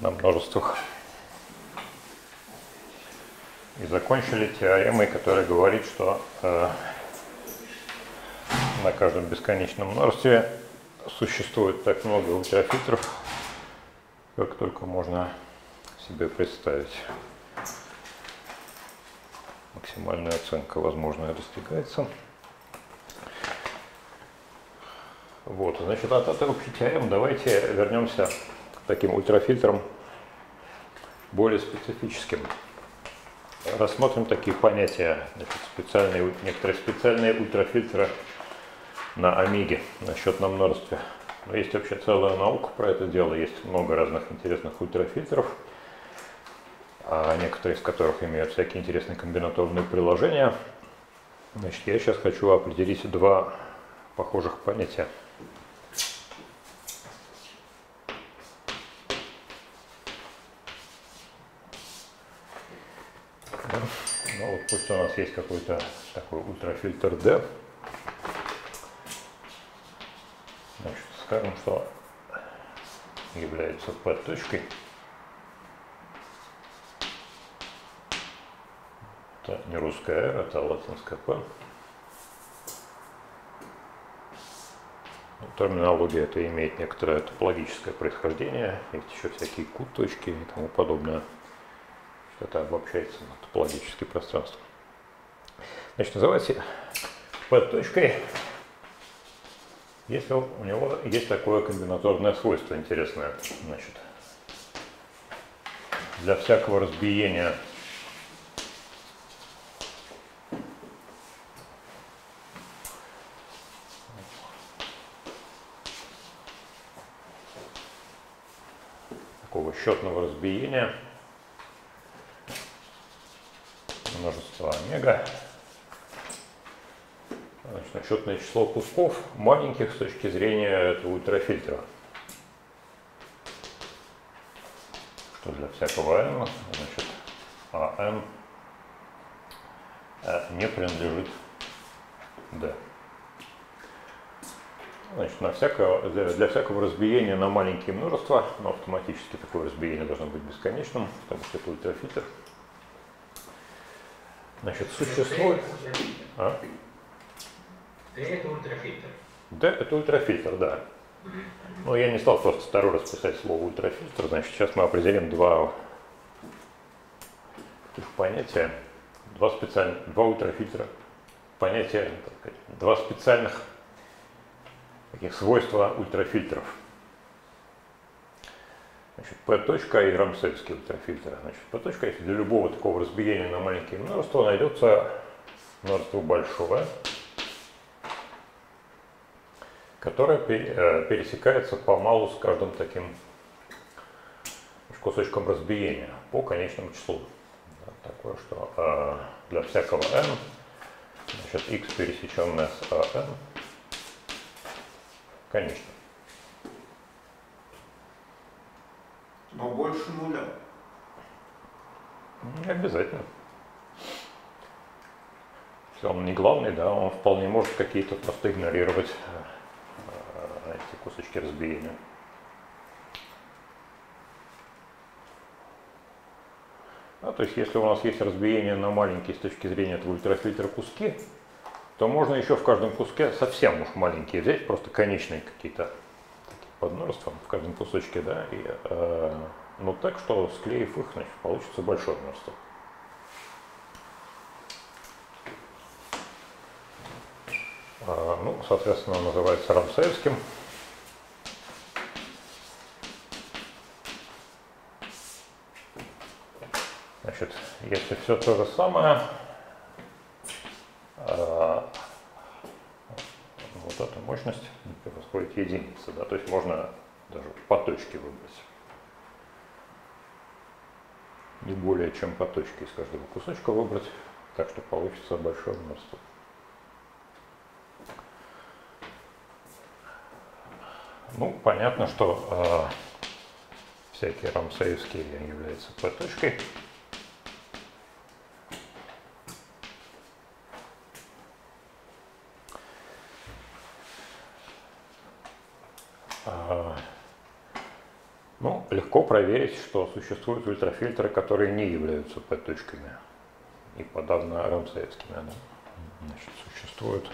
на множествах. И закончили теоремой, которая говорит, что э, на каждом бесконечном множестве существует так много ультрафильтров, как только можно себе представить. Максимальная оценка возможная достигается. Вот, значит, от этой общей теоремы давайте вернемся таким ультрафильтрам более специфическим. Рассмотрим такие понятия, значит, специальные, некоторые специальные ультрафильтры на омеге, на счетном множестве. Но есть вообще целая наука про это дело, есть много разных интересных ультрафильтров, а некоторые из которых имеют всякие интересные комбинаторные приложения. Значит, я сейчас хочу определить два похожих понятия. Пусть у нас есть какой-то такой ультрафильтр D. Значит, скажем, что является P точкой. Это не русская R, это латинская P. Ну, терминология это имеет некоторое топологическое происхождение, есть еще всякие Q точки и тому подобное это обобщается на топологическое пространство. Значит, называется P точкой, если у него есть такое комбинаторное свойство интересное. Значит, для всякого разбиения такого счетного разбиения множество омега. Расчетное число кусков маленьких с точки зрения этого ультрафильтра. Что для всякого n, значит, а э, не принадлежит d. Значит, на всякого, для, для всякого разбиения на маленькие множества, но автоматически такое разбиение должно быть бесконечным, потому что это ультрафильтр, Значит, существует... А? Т это ультрафильтр. Да, это ультрафильтр, да. Но я не стал просто второй раз писать слово ультрафильтр. Значит, сейчас мы определим два их понятия, два специальных, два ультрафильтра, понятия, два специальных таких свойства ультрафильтров. Значит, P точка и рамсельский ультрафильтр. Значит, P точка, если для любого такого разбиения на маленькие множества найдется множество большое, которое э, пересекается по малу с каждым таким кусочком разбиения по конечному числу. Да, такое, что э, для всякого n, значит, x пересеченное с n конечно. Но больше нуля. Не обязательно. Если он не главный, да, он вполне может какие-то просто игнорировать э, кусочки разбиения. А, то есть если у нас есть разбиение на маленькие с точки зрения этого ультрафильтра куски, то можно еще в каждом куске совсем уж маленькие взять, просто конечные какие-то под множеством в каждом кусочке, да, и, э, ну так, что склеив их, значит, получится большое множество. Э, ну, соответственно, называется Рамсеевским. Значит, если все то же самое, э, вот эта мощность превосходит единицы, да, то есть можно даже по точке выбрать. Не более чем по точке из каждого кусочка выбрать, так что получится большое множество. Ну, понятно, что э, всякие рамсеевские являются P-точкой. Ну, легко проверить, что существуют ультрафильтры, которые не являются P-точками и подавно рамсеевскими. Да? Значит, существуют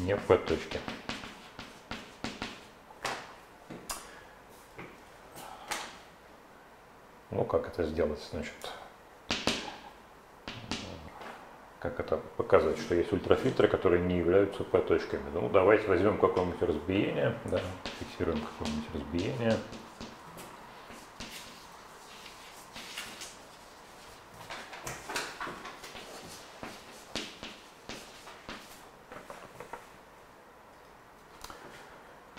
не P-точки. Ну, как это сделать? Значит, как это показать, что есть ультрафильтры, которые не являются P-точками. Ну, давайте возьмем какое-нибудь разбиение, да, фиксируем какое-нибудь разбиение.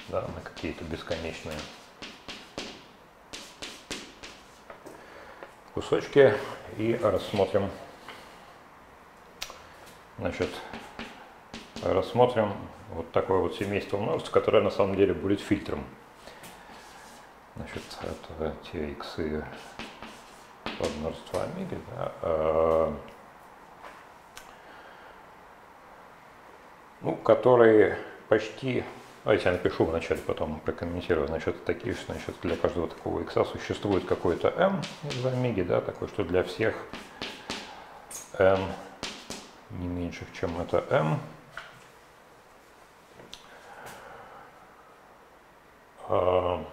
Да, на какие-то бесконечные кусочки и рассмотрим Значит, рассмотрим вот такое вот семейство множеств, которое на самом деле будет фильтром. Значит, это те иксы под множество омеги, да, э, ну, которые почти, давайте я напишу вначале, потом прокомментирую, значит, такие, значит, для каждого такого икса существует какой-то m из омеги, да, такой, что для всех n не меньших, чем это m. А,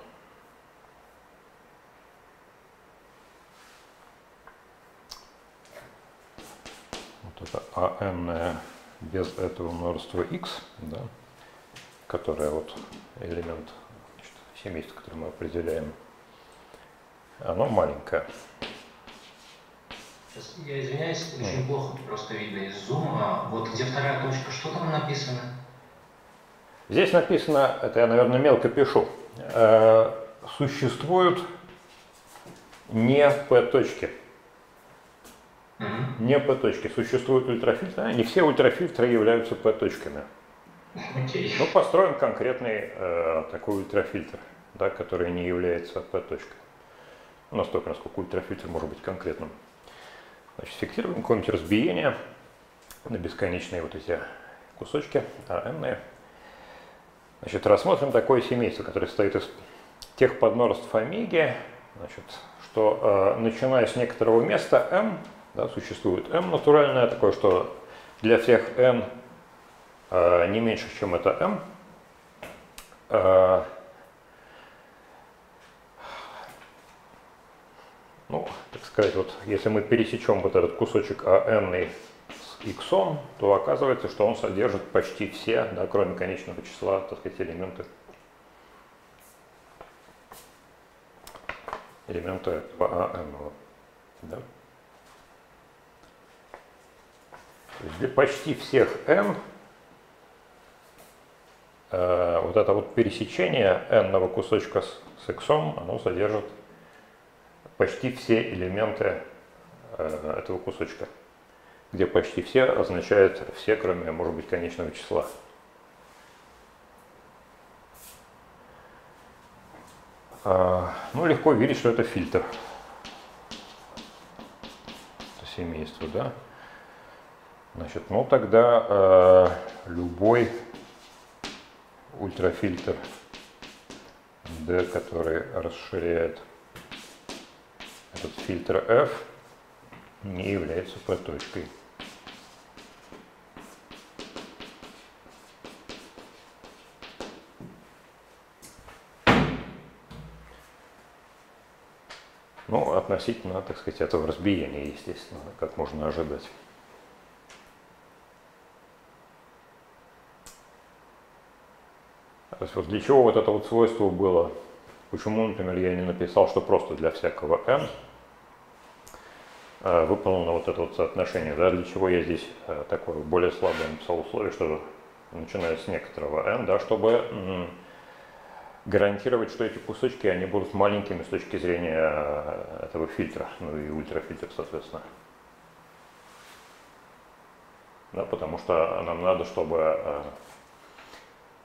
вот это ан без этого множества x, да, которое вот элемент значит, семейства, который мы определяем, оно маленькое. Сейчас, я извиняюсь, очень плохо просто видно из зума. Вот где вторая точка, что там написано? Здесь написано, это я, наверное, мелко пишу, э, существуют не P-точки. Угу. Не P-точки. Существуют ультрафильтры. Не все ультрафильтры являются P-точками. Окей. Ну, построен конкретный э, такой ультрафильтр, да, который не является P-точкой. Ну, настолько, насколько ультрафильтр может быть конкретным. Значит, фиксируем какое-нибудь разбиение на бесконечные вот эти кусочки, n. Значит, рассмотрим такое семейство, которое состоит из тех подмножеств омеги, значит, что э, начиная с некоторого места m, да, существует m натуральное такое, что для всех n э, не меньше, чем это m, э, Ну, так сказать, вот если мы пересечем вот этот кусочек АН с x, то оказывается, что он содержит почти все, да, кроме конечного числа, так сказать, элементы. элементы этого АН. Да? То есть для почти всех n э, вот это вот пересечение n кусочка с, с x, оно содержит почти все элементы э, этого кусочка, где почти все означает все, кроме, может быть, конечного числа. А, ну, легко видеть, что это фильтр. Это семейство, да? Значит, ну тогда э, любой ультрафильтр D, который расширяет этот фильтр F не является проточкой. Ну, относительно, так сказать, этого разбиения, естественно, как можно ожидать. То есть вот для чего вот это вот свойство было? Почему, например, я не написал, что просто для всякого n Э, выполнено вот это вот соотношение. Да, для чего я здесь э, такое более слабое написал условие, что начиная с некоторого n, да, чтобы гарантировать, что эти кусочки, они будут маленькими с точки зрения э, этого фильтра, ну и ультрафильтр, соответственно. Да, потому что нам надо, чтобы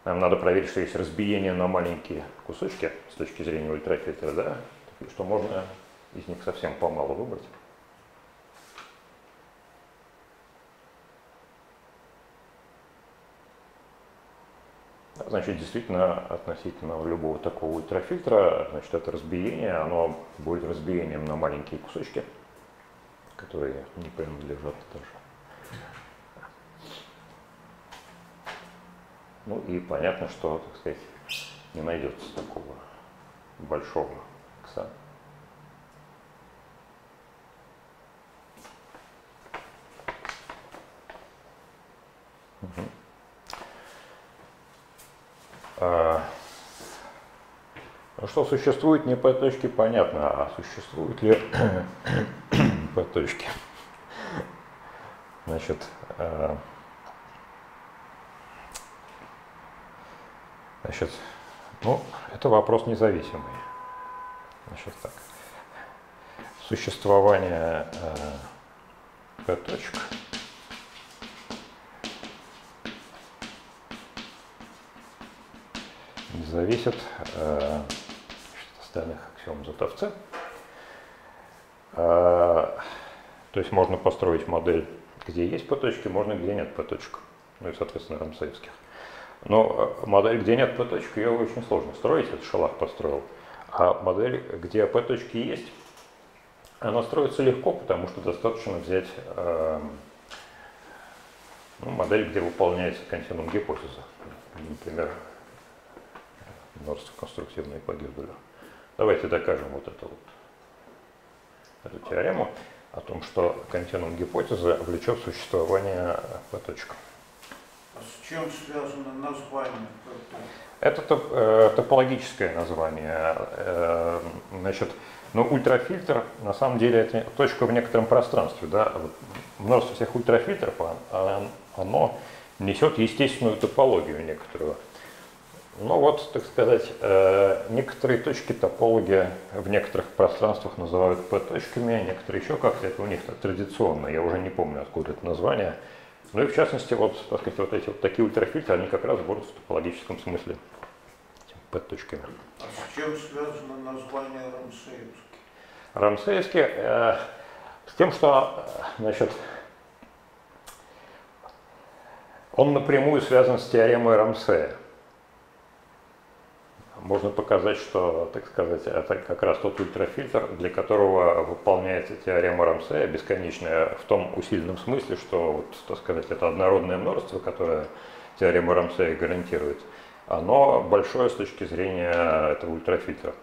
нам надо проверить, что есть разбиение на маленькие кусочки с точки зрения ультрафильтра, да, что можно из них совсем помалу выбрать. значит, действительно, относительно любого такого ультрафильтра, значит, это разбиение, оно будет разбиением на маленькие кусочки, которые не принадлежат даже. Ну и понятно, что, так сказать, не найдется такого большого икса. А, ну что существует не по точке, понятно, а существуют ли по точке. Значит, а, значит, ну, это вопрос независимый. Значит так. Существование э, точек зависит э, остальных аксиом Затовца. Э, то есть можно построить модель, где есть по точке, можно где нет по точек. Ну и, соответственно, рамсеевских. Но э, модель, где нет по точек, ее очень сложно строить, это Шалах построил. А модель, где по точке есть, она строится легко, потому что достаточно взять э, ну, модель, где выполняется континуум гипотеза. Например, множество конструктивной по Гюбелю. Давайте докажем вот эту вот эту теорему о том, что континуум гипотезы влечет существование с чем связано название? Это топ, э, топологическое название. Э, значит, но ультрафильтр, на самом деле, это точка в некотором пространстве. Да? Множество всех ультрафильтров, а, оно несет естественную топологию некоторую. Ну вот, так сказать, э, некоторые точки топологи в некоторых пространствах называют P-точками, некоторые еще как-то, это у них традиционно, я уже не помню, откуда это название. Ну и в частности, вот, так сказать, вот эти вот такие ультрафильтры, они как раз будут в топологическом смысле P-точками. А с чем связано название Рамсеевский? Рамсеевский э, с тем, что, значит, он напрямую связан с теоремой Рамсея можно показать, что, так сказать, это как раз тот ультрафильтр, для которого выполняется теорема Рамсея бесконечная в том усиленном смысле, что, вот, так сказать, это однородное множество, которое теорема Рамсея гарантирует, оно большое с точки зрения этого ультрафильтра.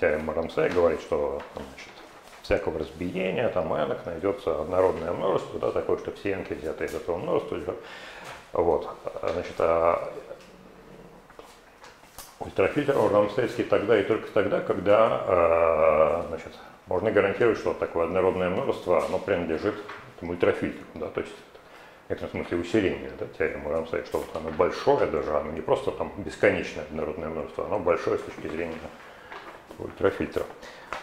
Теорема Рамсея говорит, что значит, всякого разбиения, там n найдется однородное множество, да, такое, что все n взяты из этого множества вот. Значит, а ультрафильтр рамсейский тогда и только тогда, когда а, значит, можно гарантировать, что такое однородное множество, оно принадлежит этому ультрафильтру. Да, то есть в некотором смысле усиление да, теоремы Рамсея, что вот оно большое даже, оно не просто там бесконечное однородное множество, оно большое с точки зрения ультрафильтра.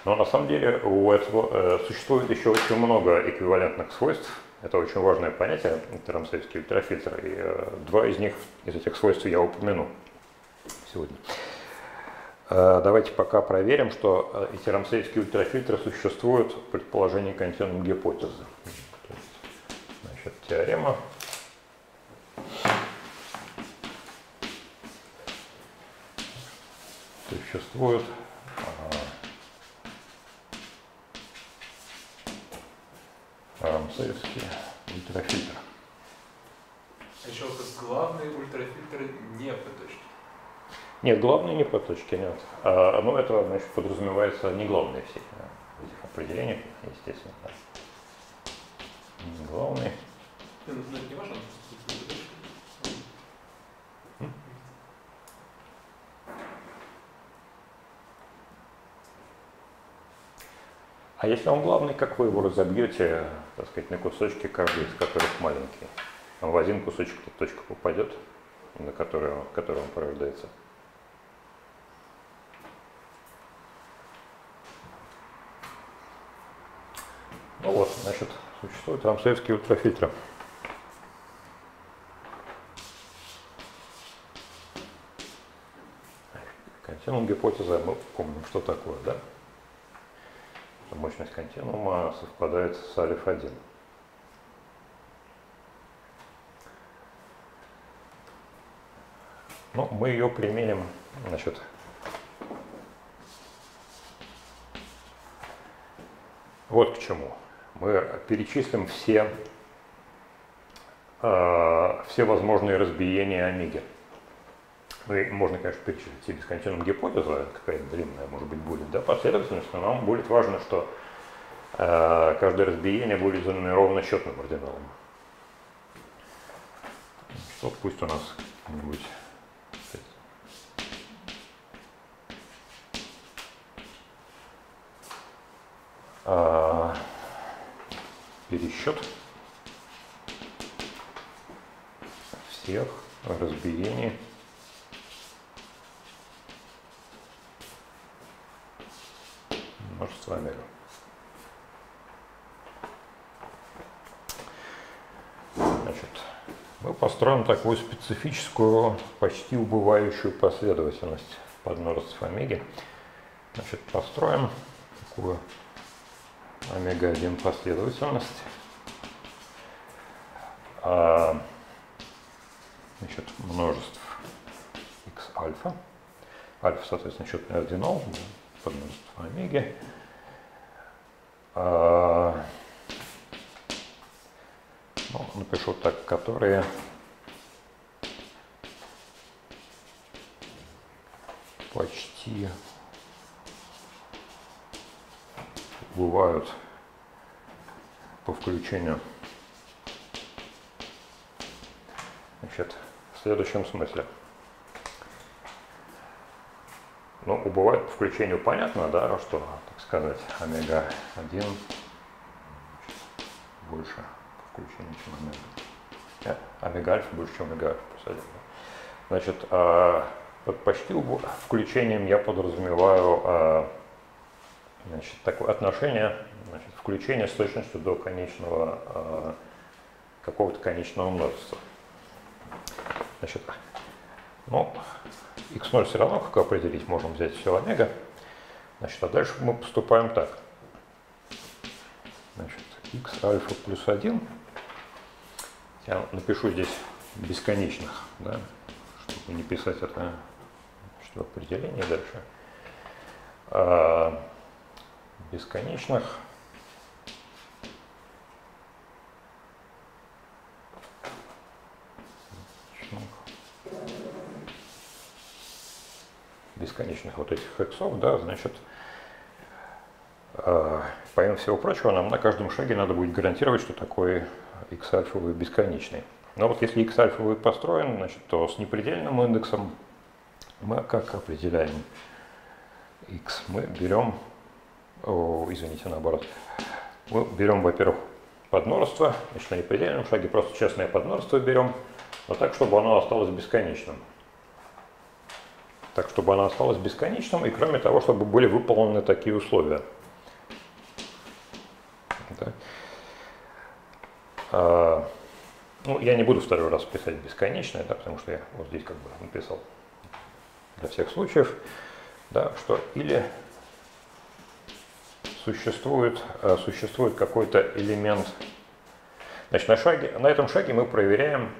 Но на самом деле у этого э, существует еще очень много эквивалентных свойств, это очень важное понятие, это рамсейский ультрафильтр. И э, два из них, из этих свойств я упомяну сегодня. Э, давайте пока проверим, что э, эти рамсейские ультрафильтры существуют в предположении континуум гипотезы. Значит, теорема. Существует рамсеевский ультрафильтр. А еще раз, главный ультрафильтр не по точке. Нет, главные не по точке, нет. А, ну, это, значит, подразумевается не главные все в этих определениях, естественно. Да. Не главные. Ну, ну, это не важно, А если он главный, как вы его разобьете, так сказать, на кусочки, каждый из которых маленький? В один кусочек эта точка попадет, на которую, который он порождается. Ну вот, значит, существуют рамсеевские ультрафильтры. Континуум гипотеза, мы помним, что такое, да? Мощность континуума совпадает с альфа-1. Ну, мы ее применим, значит, вот к чему. Мы перечислим все, э, все возможные разбиения омеги. Ну, можно, конечно, перечислить и бесконечную гипотезу, это какая-то длинная, может быть, будет, да, последовательность, но нам будет важно, что э, каждое разбиение будет занумеровано счетным ординалом. Что пусть у нас будет а, пересчет всех разбиений множества омега. Значит, мы построим такую специфическую, почти убывающую последовательность подмножеств омеги. Значит, построим такую омега-1 последовательность. А, значит, множеств x альфа. Альфа, соответственно, счетный ординал, подмножество омеги. А, ну, напишу так, которые почти бывают по включению. Значит, в следующем смысле. Ну, убывает по включению понятно, да, что, так сказать, омега-1 больше по включению, чем омега. Нет, омега-альфа больше, чем омега-альфа плюс 1. Значит, а, под почти включением я подразумеваю а, значит, такое отношение, значит, включение с точностью до конечного, э, какого-то конечного множества. Значит, ну, x0 все равно, как определить, можем взять все омега. Значит, а дальше мы поступаем так. Значит, x альфа плюс 1. Я напишу здесь бесконечных, да, чтобы не писать это что определение дальше. А, бесконечных. бесконечных вот этих иксов, да, значит, э, помимо всего прочего, нам на каждом шаге надо будет гарантировать, что такой x альфовый бесконечный. Но вот если x альфовый построен, значит, то с непредельным индексом мы как определяем x? Мы берем о, извините, наоборот. Мы берем, во-первых, подмножество, значит, на непредельном шаге просто честное подмножество берем, но так, чтобы оно осталось бесконечным. Так, чтобы оно осталось бесконечным, и кроме того, чтобы были выполнены такие условия. Да. А, ну, я не буду второй раз писать бесконечное, да, потому что я вот здесь как бы написал для всех случаев, да, что или существует, э, существует какой-то элемент. Значит, на, шаге, на этом шаге мы проверяем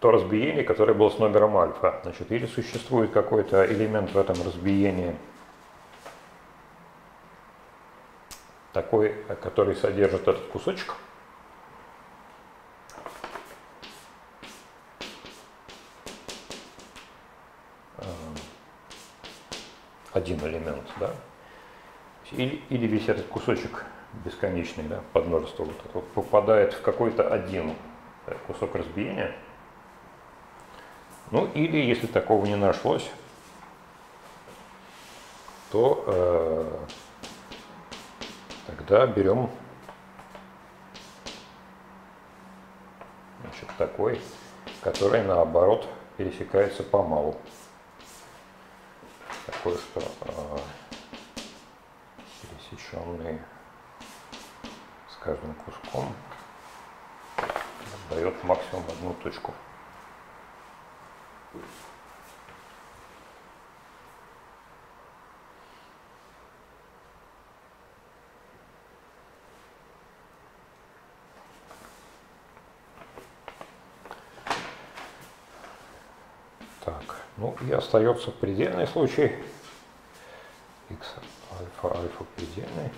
то разбиение, которое было с номером альфа. Значит, или существует какой-то элемент в этом разбиении, такой, который содержит этот кусочек. Один элемент, да, или, или весь этот кусочек бесконечный, да, под множество вот этого, попадает в какой-то один э, кусок разбиения. Ну или если такого не нашлось, то э, тогда берем значит, такой, который наоборот пересекается по малу. Такой, что э, пересеченный с каждым куском дает максимум одну точку. Так, ну и остается предельный случай. x альфа альфа предельный.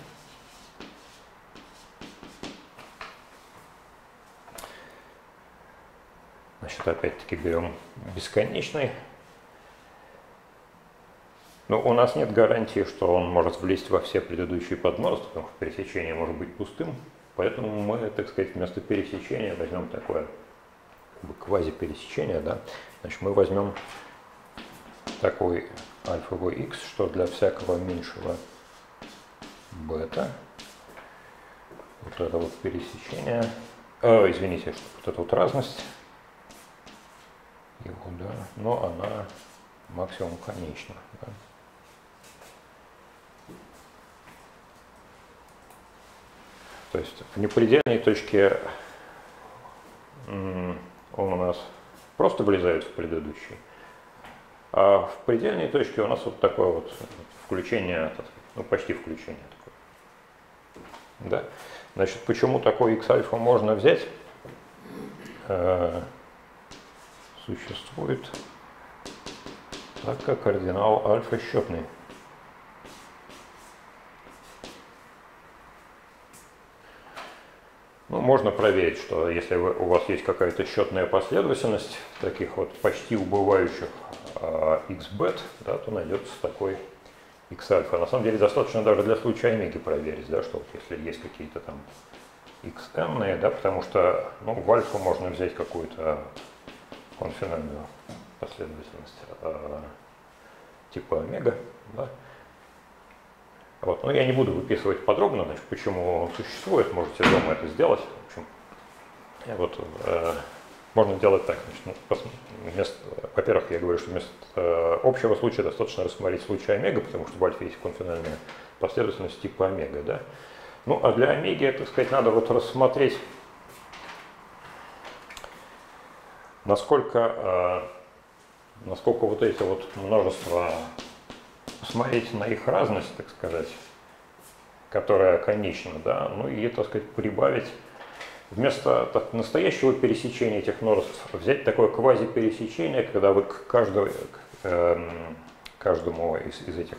Значит, опять-таки берем бесконечный. Но у нас нет гарантии, что он может влезть во все предыдущие подмножества, потому что пересечение может быть пустым. Поэтому мы, так сказать, вместо пересечения возьмем такое квази-пересечение. Да? Значит, мы возьмем такой альфовый x, что для всякого меньшего бета вот это вот пересечение, э, извините, вот эта вот разность его, да, но она максимум конечна. Да. То есть в непредельной точке он у нас просто влезает в предыдущий. А в предельной точке у нас вот такое вот включение, ну почти включение такое. Да? Значит, почему такой x альфа можно взять? Э, существует так как кардинал альфа счетный. Ну, можно проверить, что если вы, у вас есть какая-то счетная последовательность таких вот почти убывающих xbet, да, то найдется такой x альфа. На самом деле достаточно даже для случая омеги проверить, да, что вот если есть какие-то там xn, да, потому что ну, в альфа можно взять какую-то конфинальную последовательность э, типа омега. Да. Вот. Но я не буду выписывать подробно, значит, почему он существует, можете дома это сделать. В общем, вот, э, можно делать так. Значит, ну, вместо, во-первых, я говорю, что вместо э, общего случая достаточно рассмотреть случай омега, потому что в альфе есть конфинальная последовательность типа омега. Да? Ну, а для омеги, так сказать, надо вот рассмотреть насколько, э, насколько вот эти вот множества, посмотреть на их разность, так сказать, которая конечна, да, ну и, так сказать, прибавить вместо настоящего пересечения этих множеств взять такое квази-пересечение, когда вы к, каждому, к э, каждому из, из этих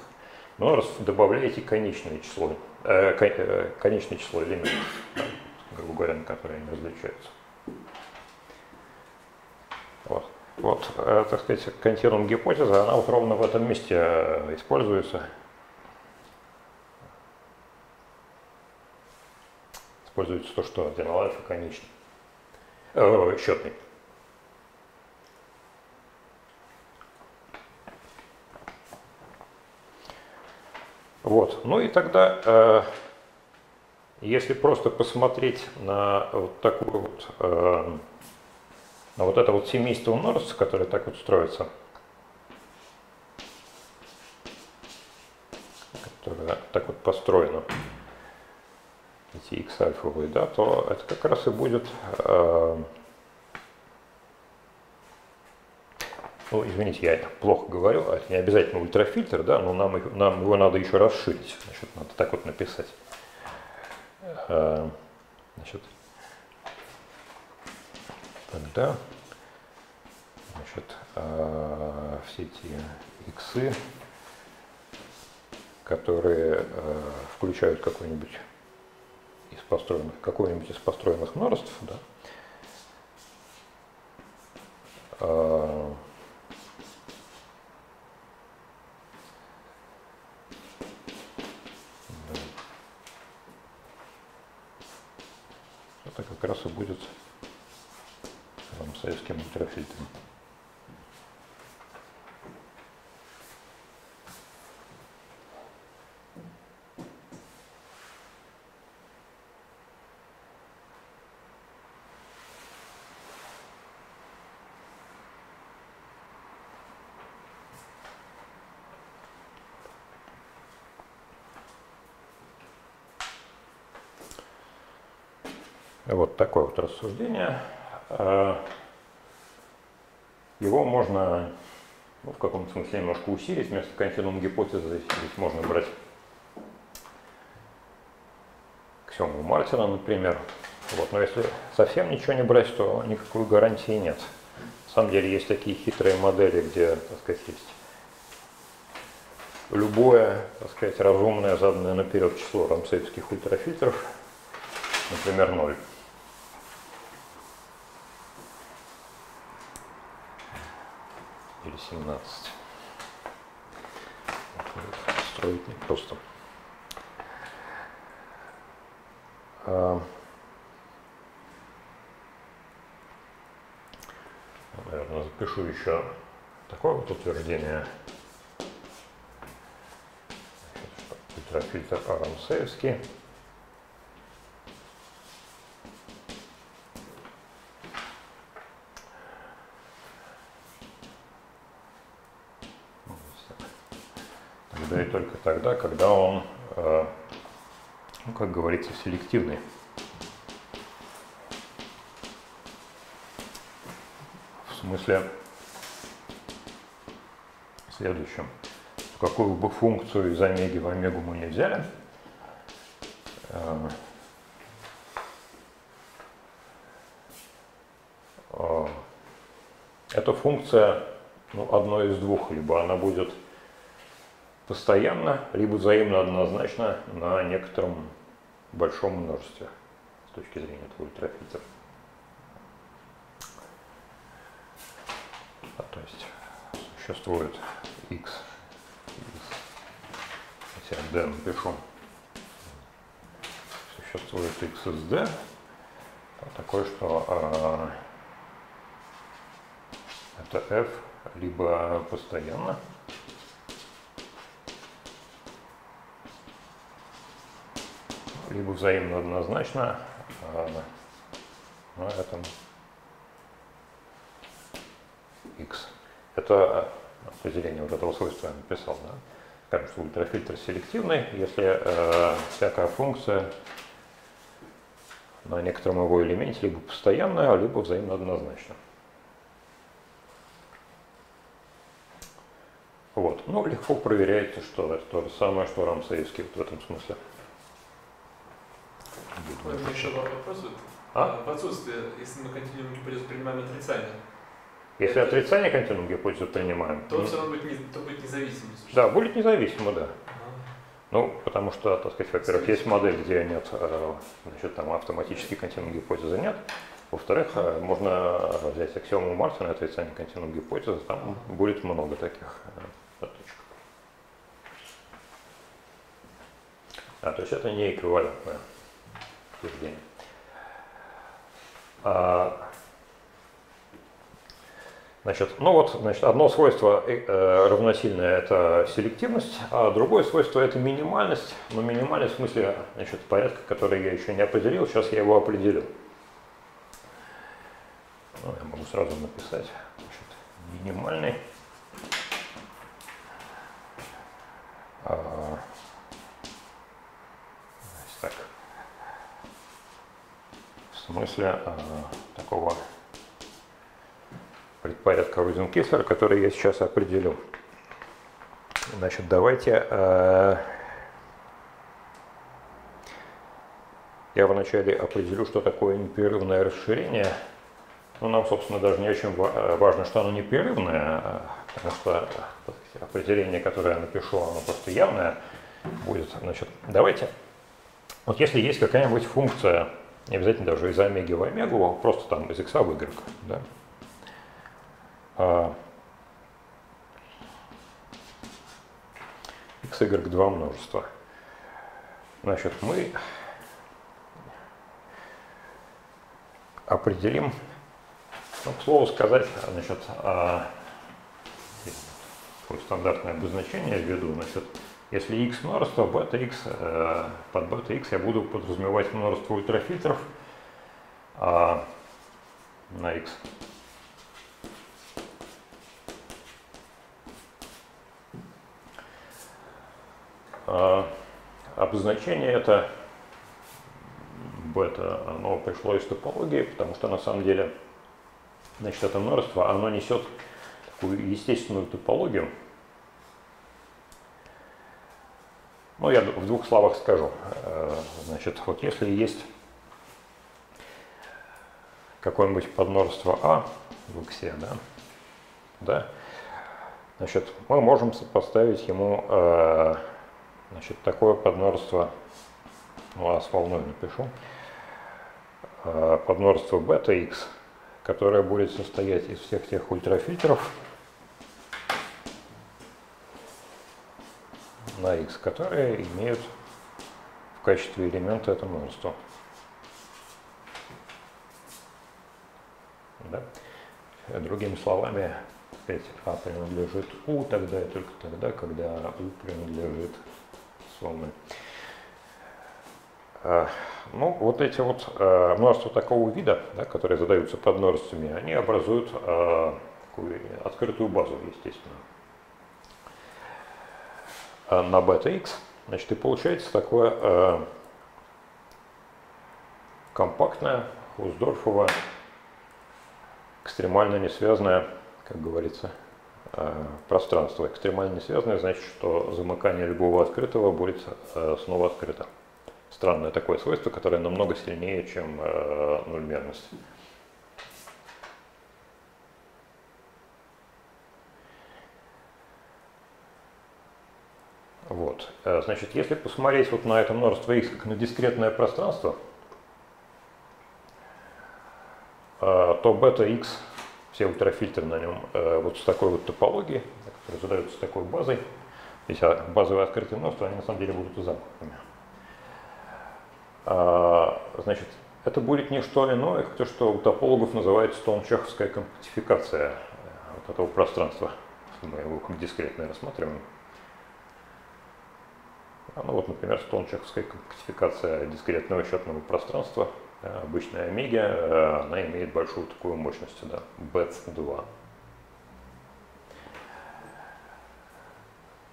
множеств добавляете конечное число, э, э конечное число элементов, грубо говоря, на которые они различаются. Вот, вот э, так сказать, континуум гипотеза, она вот ровно в этом месте э, используется. Используется то, что одинал альфа конечный, э, счетный. Вот, ну и тогда, э, если просто посмотреть на вот такую вот э, но вот это вот семейство множеств, которое так вот строится, которое так вот построено, эти x альфовые, да, то это как раз и будет, э, ну, извините, я плохо говорю, а это не обязательно ультрафильтр, да, но нам, нам его надо еще расширить, значит, надо так вот написать. Э, значит, тогда значит, э, все эти иксы, которые э, включают какой-нибудь из построенных, какой-нибудь из построенных множеств, да, э, это как раз и будет советским ультрафильтром. Вот такое вот рассуждение. А, его можно ну, в каком-то смысле немножко усилить. Вместо континуум гипотезы здесь, можно брать Ксему Мартина, например. Вот. Но если совсем ничего не брать, то никакой гарантии нет. самом деле есть такие хитрые модели, где, так сказать, есть любое, так сказать, разумное заданное наперед число рамсеевских ультрафильтров, например, 0. Или 17. Строить не просто. А, Наверное, запишу еще такое вот утверждение. Ультрафильтр Арамсеевский. Тогда когда он, э, ну, как говорится, селективный. смысле следующем. Какую бы функцию из омеги в омегу мы не взяли, э, э, эта функция ну, одной из двух, либо она будет постоянно, либо взаимно однозначно на некотором большом множестве с точки зрения этого ультрафильтра. А, то есть существует x, если я d напишу, существует x из d, такое, что а, это f либо постоянно, либо взаимно однозначно а, на этом x. Это э, определение вот этого свойства я написал. Да? Скажем, что ультрафильтр селективный, если э, всякая функция на некотором его элементе либо постоянная, либо взаимно однозначна. Вот. Ну, легко проверяется, что это то же самое, что рамсеевский вот в этом смысле. Можно еще вопрос. А? В отсутствие, если мы континуум гипотезу принимаем отрицание, если отрицание континуум гипотезы принимаем, то он все равно будет, не, то будет независимым. Да, будет независимо, да. Ну, потому что, так сказать, во-первых, есть модель, где нет, э, значит, там автоматически континуум гипотезы нет. Во-вторых, э, можно взять аксиому Мартина, отрицание континуум гипотезы, там будет много таких э, точек. А, то есть это не эквивалентное утверждение. А, Значит, ну вот, значит, одно свойство э, равносильное – это селективность, а другое свойство – это минимальность. Но минимальность в смысле значит, порядка, который я еще не определил, сейчас я его определю. Ну, я могу сразу написать значит, минимальный. А, так. В смысле а, такого предпорядка Розенкислера, который я сейчас определю. Значит, давайте э, я вначале определю, что такое непрерывное расширение. Ну, нам, собственно, даже не очень важно, что оно непрерывное, потому что определение, которое я напишу, оно просто явное будет. Значит, давайте, вот если есть какая-нибудь функция, не обязательно даже из омеги в омегу, просто там из x в y, да, а xy2 множество. Значит, мы определим, ну, к слову сказать, значит, а, стандартное обозначение введу, значит, если x множество, бета x, э, под бета x я буду подразумевать множество ультрафильтров а, на x А, обозначение это бета, оно пришло из топологии, потому что на самом деле значит, это множество, оно несет такую естественную топологию. Ну, я в двух словах скажу. Э, значит, вот если есть какое-нибудь подмножество А, в x, да? да? Значит, мы можем сопоставить ему э, значит, такое подмножество, ну, а с волной напишу, э, подмножество бета x, которое будет состоять из всех тех ультрафильтров на x, которые имеют в качестве элемента это множество. Да? Другими словами, сказать, А принадлежит У тогда и только тогда, когда У принадлежит Сомы. А, ну, вот эти вот а, множества такого вида, да, которые задаются под множествами, они образуют а, открытую базу, естественно. На бета x, значит, и получается такое компактное, Хусдорфово, экстремально не связанное как говорится, э, пространство экстремально связанное, значит, что замыкание любого открытого будет э, снова открыто. Странное такое свойство, которое намного сильнее, чем э, нульмерность. Вот. Значит, если посмотреть вот на это множество x как на дискретное пространство, то бета x все ультрафильтры на нем э, вот с такой вот топологией, которые задаются такой базой. Здесь базовые открытые множества, они на самом деле будут замкнутыми. Значит, это будет не что иное, как то, что у топологов называется тончеховская компактификация э, вот этого пространства, если мы его как дискретное рассматриваем. Ну вот, например, тончеховская компактификация дискретного счетного пространства – обычная Омега, э, она имеет большую такую мощность, да, BET2.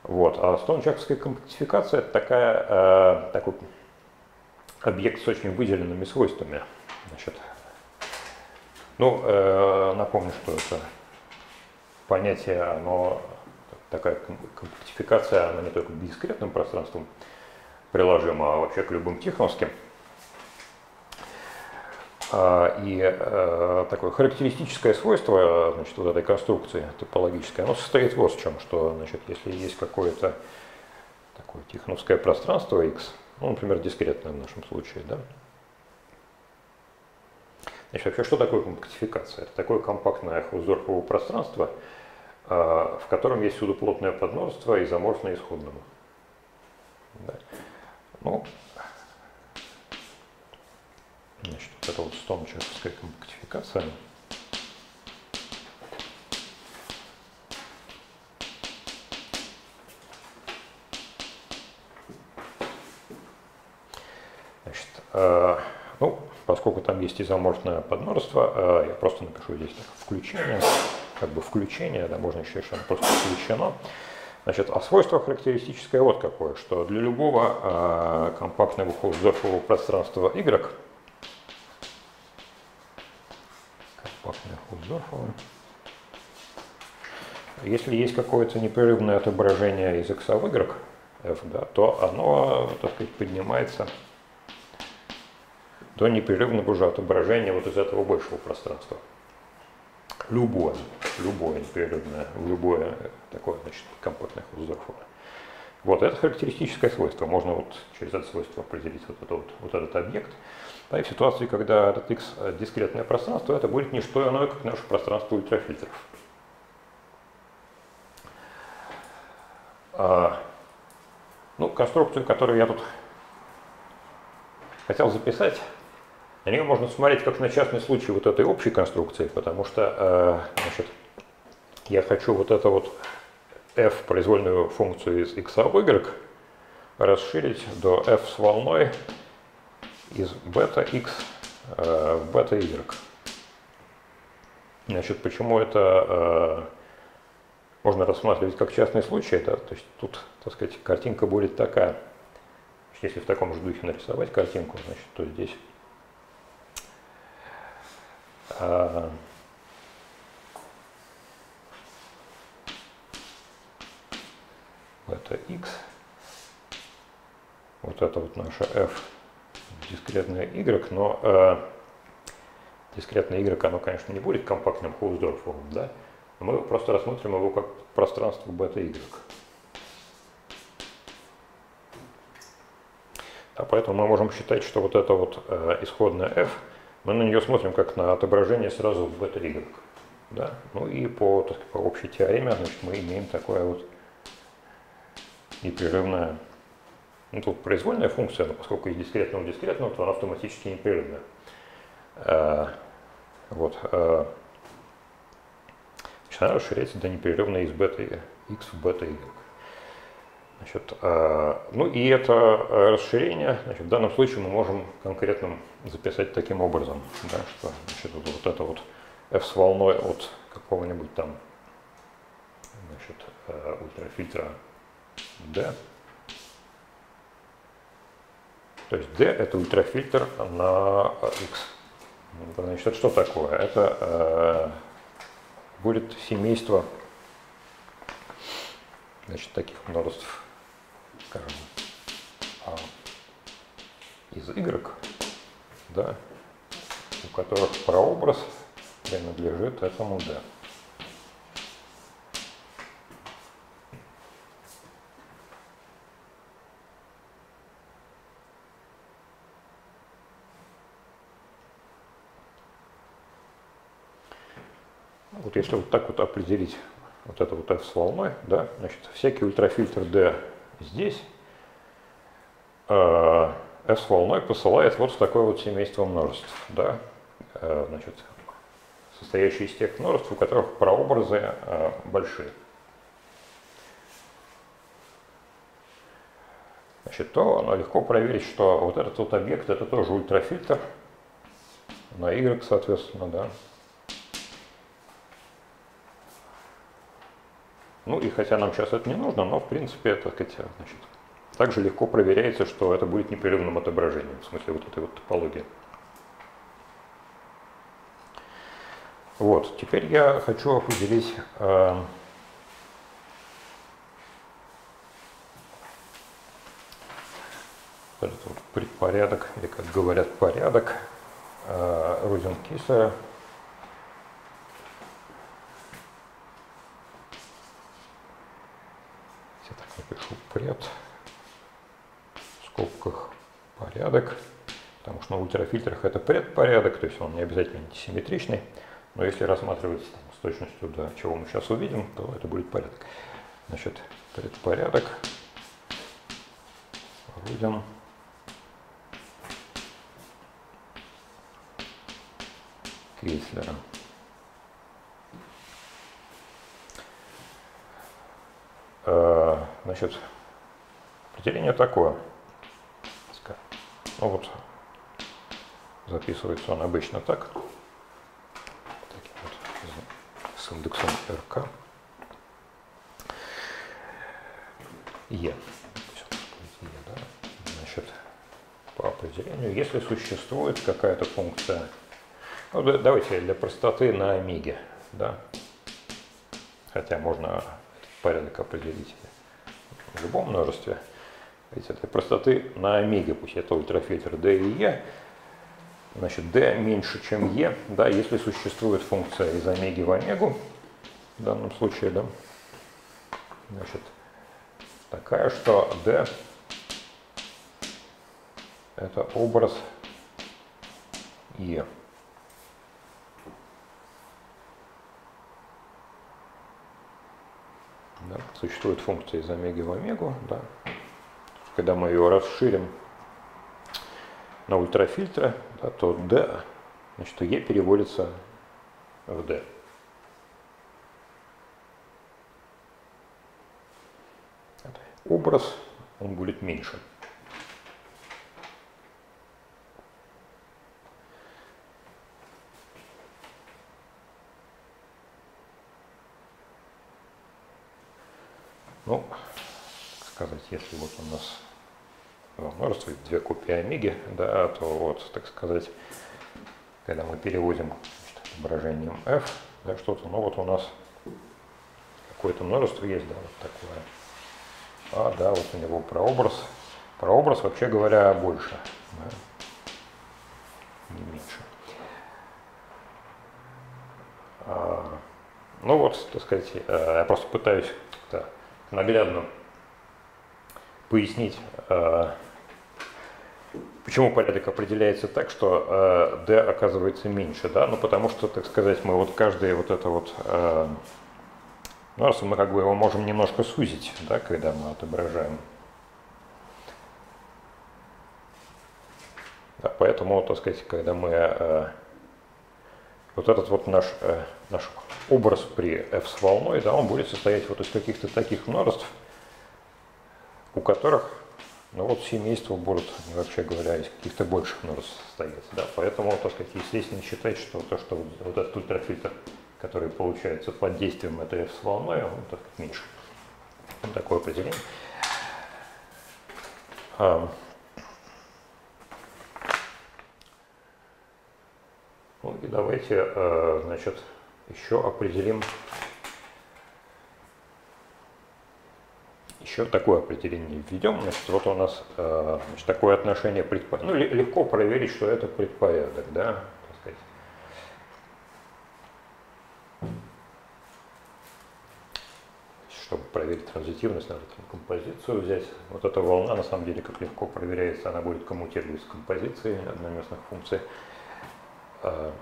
Вот. А стоунчаковская компактификация это такая, э, такой объект с очень выделенными свойствами. Значит, ну, э, напомню, что это понятие, оно, такая компактификация, она не только к дискретным пространствам приложима, а вообще к любым тихоновским. А, и э, такое характеристическое свойство значит, вот этой конструкции топологической, оно состоит вот в чем, что значит, если есть какое-то такое тихоновское пространство x, ну, например, дискретное в нашем случае, да, Значит, вообще, что такое компактификация? Это такое компактное Хауздорфово пространство, в котором есть судоплотное подмножество изоморфное исходному. Да. Ну, Значит, вот это вот стомчевская компактификация. Значит, э, ну, поскольку там есть изоморфное подмножество, э, я просто напишу здесь так, включение, как бы включение, да, можно считать, что просто включено. Значит, а свойство характеристическое вот какое, что для любого э, компактного холздорфового пространства Y пахнет Худзорфова. Если есть какое-то непрерывное отображение из x в y, f, да, то оно, так сказать, поднимается до непрерывного уже отображения вот из этого большего пространства. Любое, любое непрерывное, любое такое, значит, компактное Худзорфова. Вот это характеристическое свойство. Можно вот через это свойство определить вот, это вот, вот этот объект. Да, и в ситуации, когда этот x дискретное пространство, это будет не что иное, как наше пространство ультрафильтров. А, ну, конструкцию, которую я тут хотел записать, на нее можно смотреть как на частный случай вот этой общей конструкции, потому что э, значит, я хочу вот это вот f, произвольную функцию из x в y, расширить до f с волной из бета x э, в бета y. Значит, почему это э, можно рассматривать как частный случай, это, то есть тут, так сказать, картинка будет такая. Если в таком же духе нарисовать картинку, значит, то здесь э, это x, вот это вот наша f дискретное y, но э, дискретное y, оно, конечно, не будет компактным Хаусдорфовым, да? Но мы просто рассмотрим его как пространство бета-y. А поэтому мы можем считать, что вот эта вот э, исходная f, мы на нее смотрим как на отображение сразу в бета-y. Да? Ну и по, так, по общей теореме значит, мы имеем такое вот непрерывное, ну тут произвольная функция, но поскольку из дискретного в дискретного, то она автоматически непрерывная. Э, вот. Значит, она расширяется до непрерывной из бета x в бета y. Значит, э, ну и это расширение, значит, в данном случае мы можем конкретно записать таким образом, да, что значит, вот, вот это вот f с волной от какого-нибудь там значит, э, ультрафильтра D. То есть D это ультрафильтр на X. Значит, это что такое? Это э, будет семейство значит, таких множеств, скажем, а, из Y, да, у которых прообраз принадлежит этому D. Вот если вот так вот определить вот это вот f с волной, да, значит, всякий ультрафильтр D здесь э, с волной посылает вот в такое вот семейство множеств, да, э, значит, состоящие из тех множеств, у которых прообразы э, большие. Значит, то легко проверить, что вот этот вот объект это тоже ультрафильтр на Y, соответственно, да. Ну и хотя нам сейчас это не нужно, но в принципе это, сказать, значит, также легко проверяется, что это будет непрерывным отображением, в смысле вот этой вот топологии. Вот, теперь я хочу определить э, этот вот предпорядок, или как говорят, порядок э, Розенкисера. Напишу пред, в скобках порядок, потому что на ультрафильтрах это предпорядок, то есть он не обязательно антисимметричный. Но если рассматривать там, с точностью до чего мы сейчас увидим, то это будет порядок. Значит, предпорядок Рудин Кейслера. Э, значит, определение такое. Ну вот, записывается он обычно так с индексом РК. Е. Значит, по определению, если существует какая-то функция, ну, давайте для простоты на омеге, да, хотя можно порядок определить в любом множестве, ведь для простоты на омеге, пусть это ультрафильтр D и E, Значит, d меньше, чем e, да, если существует функция из омеги в омегу, в данном случае, да, значит, такая, что d это образ e. Да, существует функция из омеги в омегу, да. Когда мы ее расширим, на ультрафильтре, да, то D, значит, E переводится в D. Образ, он будет меньше. Ну, как сказать, если вот у нас ну, во множестве две копии омеги, да, то вот, так сказать, когда мы переводим значит, отображением f, да, что-то, ну вот у нас какое-то множество есть, да, вот такое. А, да, вот у него прообраз. Прообраз, вообще говоря, больше, да, не меньше. А, ну вот, так сказать, э, я просто пытаюсь наглядно пояснить, э, почему порядок определяется так, что э, d оказывается меньше, да, ну потому что, так сказать, мы вот каждое вот это вот, ну раз мы как бы его можем немножко сузить, да, когда мы отображаем. Да, поэтому, так сказать, когда мы вот этот вот наш, э, наш образ при f с волной, да, он будет состоять вот из каких-то таких множеств, у которых, ну вот семейство будут, вообще говоря, из каких-то больших множеств состоять. Да, поэтому, так сказать, естественно считать, что то, что вот этот ультрафильтр, который получается под действием этой f с волной, он так меньше. Вот такое определение. Ну и давайте, э, значит, еще определим еще такое определение введем. Значит, вот у нас э, значит, такое отношение предпорядок. Ну, легко проверить, что это предпорядок, да, так сказать. Чтобы проверить транзитивность, надо там композицию взять. Вот эта волна, на самом деле, как легко проверяется, она будет коммутировать с композицией одноместных функций. А,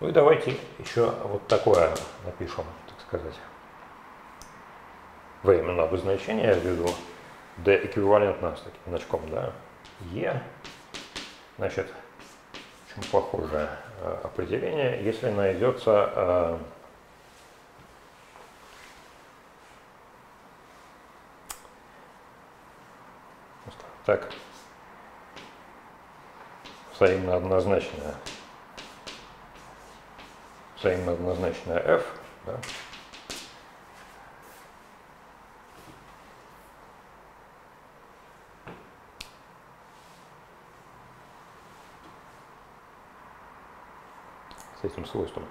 ну и давайте еще вот такое напишем, так сказать. Временное обозначение, я введу d эквивалентно с таким значком, да, e, значит, очень похожее а, определение, если найдется а, так, взаимно однозначная, взаимно однозначная f, да, с этим свойством.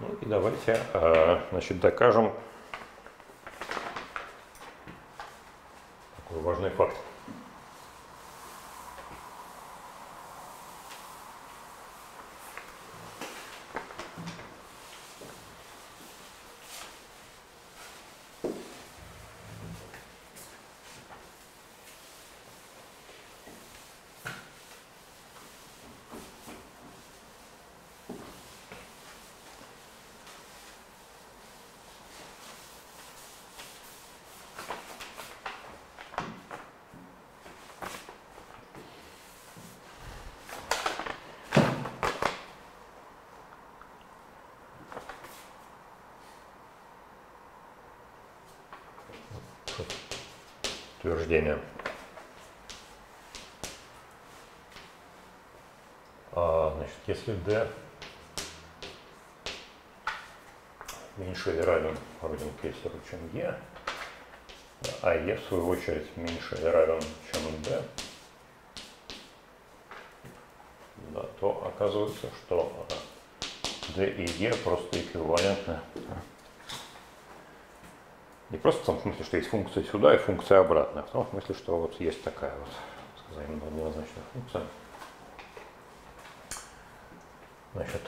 Ну и давайте а, значит, докажем такой важный факт. Утверждение. А, значит, если d меньше или равен равен крейсеру, чем e, а e в свою очередь меньше или равен, чем d, да, то оказывается, что d и e просто эквивалентны не просто в том смысле, что есть функция сюда и функция обратно, а в том смысле, что вот есть такая вот взаимно однозначная функция. Значит,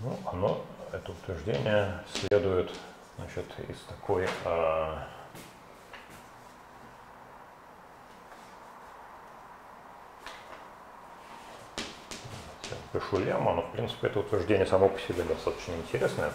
ну, оно, это утверждение следует значит, из такой а, пишу лемма, но в принципе это утверждение само по себе достаточно интересное.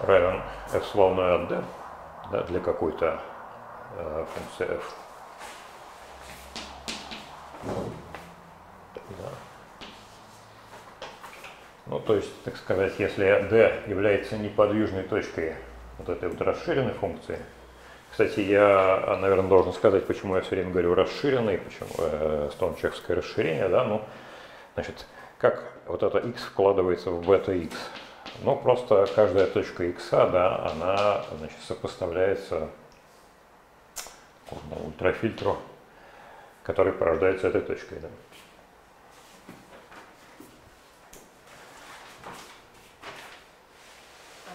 Равен f с волной от d да, для какой-то э, функции f. Да. Ну, то есть, так сказать, если d является неподвижной точкой вот этой вот расширенной функции, кстати, я, наверное, должен сказать, почему я все время говорю расширенный, почему э, стончевское расширение, да, ну, значит, как вот это x вкладывается в бета x? Ну, просто каждая точка x, да, она значит, сопоставляется такому ультрафильтру, который порождается этой точкой. Да.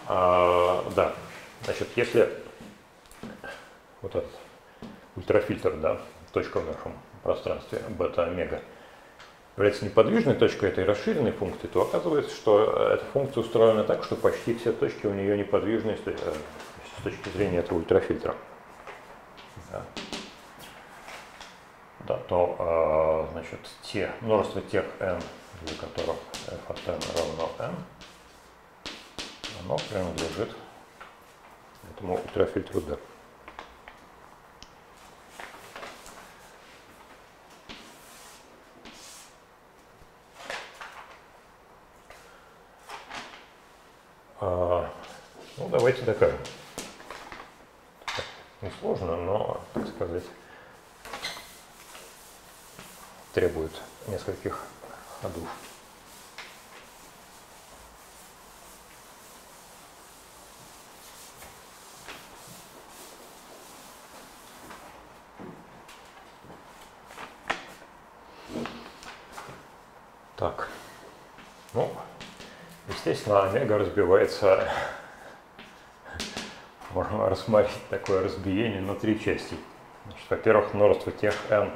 А, да, значит, если вот этот ультрафильтр, да, точка в нашем пространстве, бета-омега, является неподвижной точкой этой расширенной функции, то оказывается, что эта функция устроена так, что почти все точки у нее неподвижны с э, точки зрения этого ультрафильтра. Да. Да, то значит, те, множество тех n, для которых f от n равно n, оно принадлежит этому ультрафильтру D. А, ну, давайте докажем. Несложно, но, так сказать, требует нескольких ходов. Так, ну, естественно, омега разбивается, можно рассмотреть такое разбиение на три части. Во-первых, множество тех n,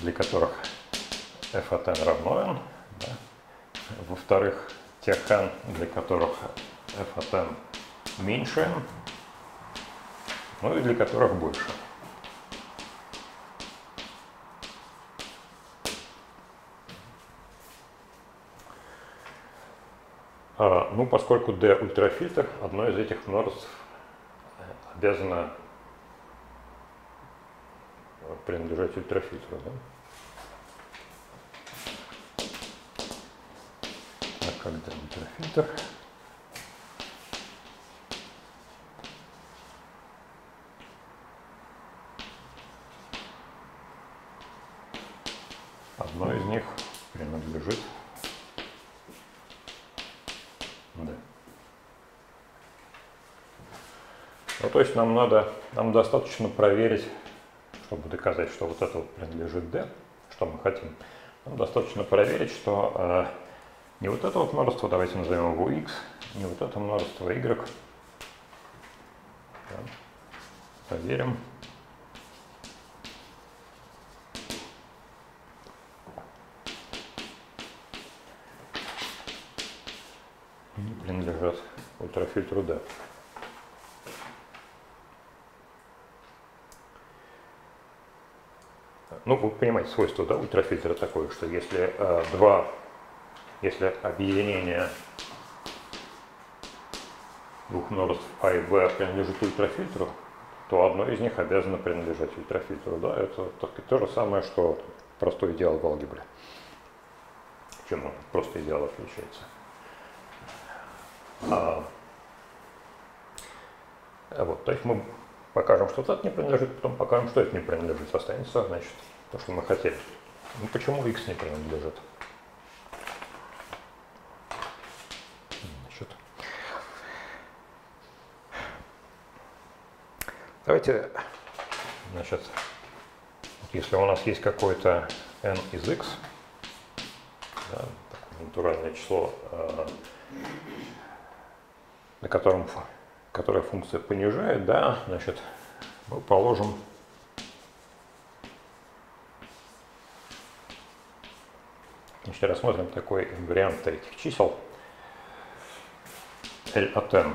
для которых f от n равно n. Да? Во-вторых, тех n, для которых f от n меньше n, ну и для которых больше. Ну, поскольку D ультрафильтр, одно из этих множеств обязано принадлежать ультрафильтру. Да? А как D ультрафильтр? Одно из них принадлежит D. Ну, то есть нам надо, нам достаточно проверить, чтобы доказать, что вот это вот принадлежит D, что мы хотим. Нам достаточно проверить, что э, не вот это вот множество, давайте назовем его x, не вот это множество y. Да. Проверим. Не принадлежат ультрафильтру D. Ну, вы понимаете, свойство да, ультрафильтра такое, что если э, два, если объединение двух множеств А и Б принадлежит ультрафильтру, то одно из них обязано принадлежать ультрафильтру. Да? Это так, то же самое, что простой идеал в алгебре. Чем он просто идеал отличается. А, вот, то есть мы покажем, что это не принадлежит, потом покажем, что это не принадлежит. Останется, значит, то, что мы хотели. Ну, почему x не принадлежит? Значит, давайте, значит, если у нас есть какой-то n из x, да, натуральное число, э, на котором которая функция понижает, да, значит, мы положим Значит, рассмотрим такой вариант этих чисел. L от n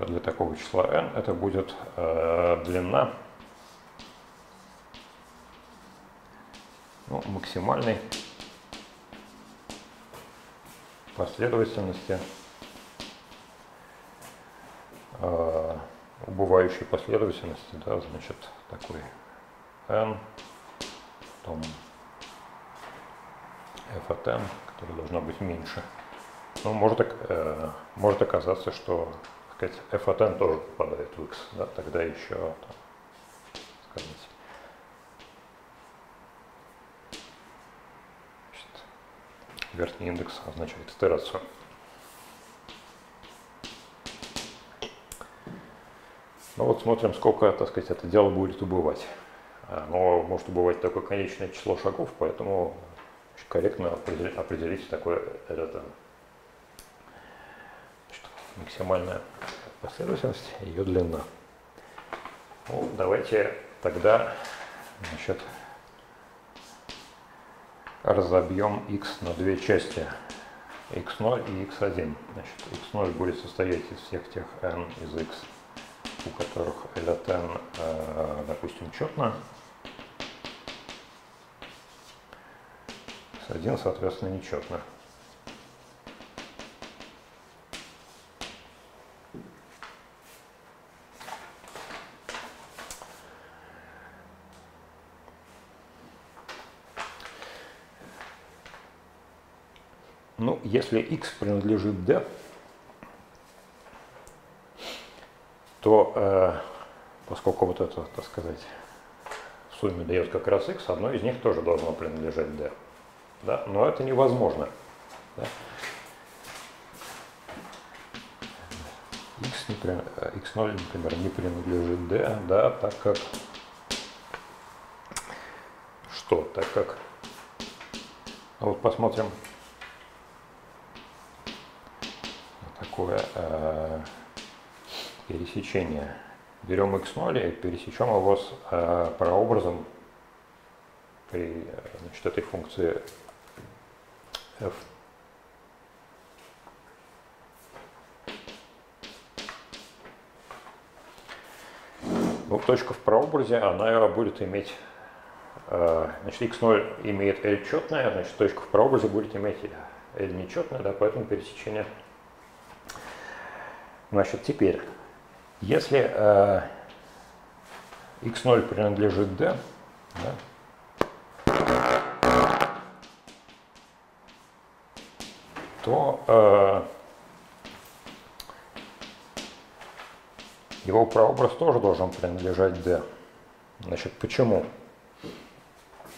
для такого числа n это будет э, длина ну, максимальной последовательности э, убывающей последовательности, да, значит, такой n, потом f от n, которая должна быть меньше. Ну, может, э, может оказаться, что сказать, f тоже попадает в x, да, тогда еще, там, сказать, значит, верхний индекс означает итерацию. Ну вот смотрим, сколько, так сказать, это дело будет убывать. Оно может убывать такое конечное число шагов, поэтому корректно определить, определить такое это, максимальная последовательность, ее длина. Ну, давайте тогда значит, разобьем x на две части x0 и x1. Значит, x0 будет состоять из всех тех n из x, у которых L от n, э, допустим, четно. X1, соответственно, нечетно. Ну, если x принадлежит d, то э, поскольку вот это, так сказать, в сумме дает как раз x, одно из них тоже должно принадлежать d. Да? Но это невозможно. Да? x, не, x0, например, не принадлежит d, да, так как что? Так как а вот посмотрим такое э, пересечение. Берем x0 и пересечем его с э, прообразом при значит, этой функции f. Ну, точка в прообразе, она будет иметь, э, значит, x0 имеет L четное, значит, точка в прообразе будет иметь L нечетное, да, поэтому пересечение Значит, теперь, если э, x0 принадлежит d, да, то э, его прообраз тоже должен принадлежать d. Значит, почему?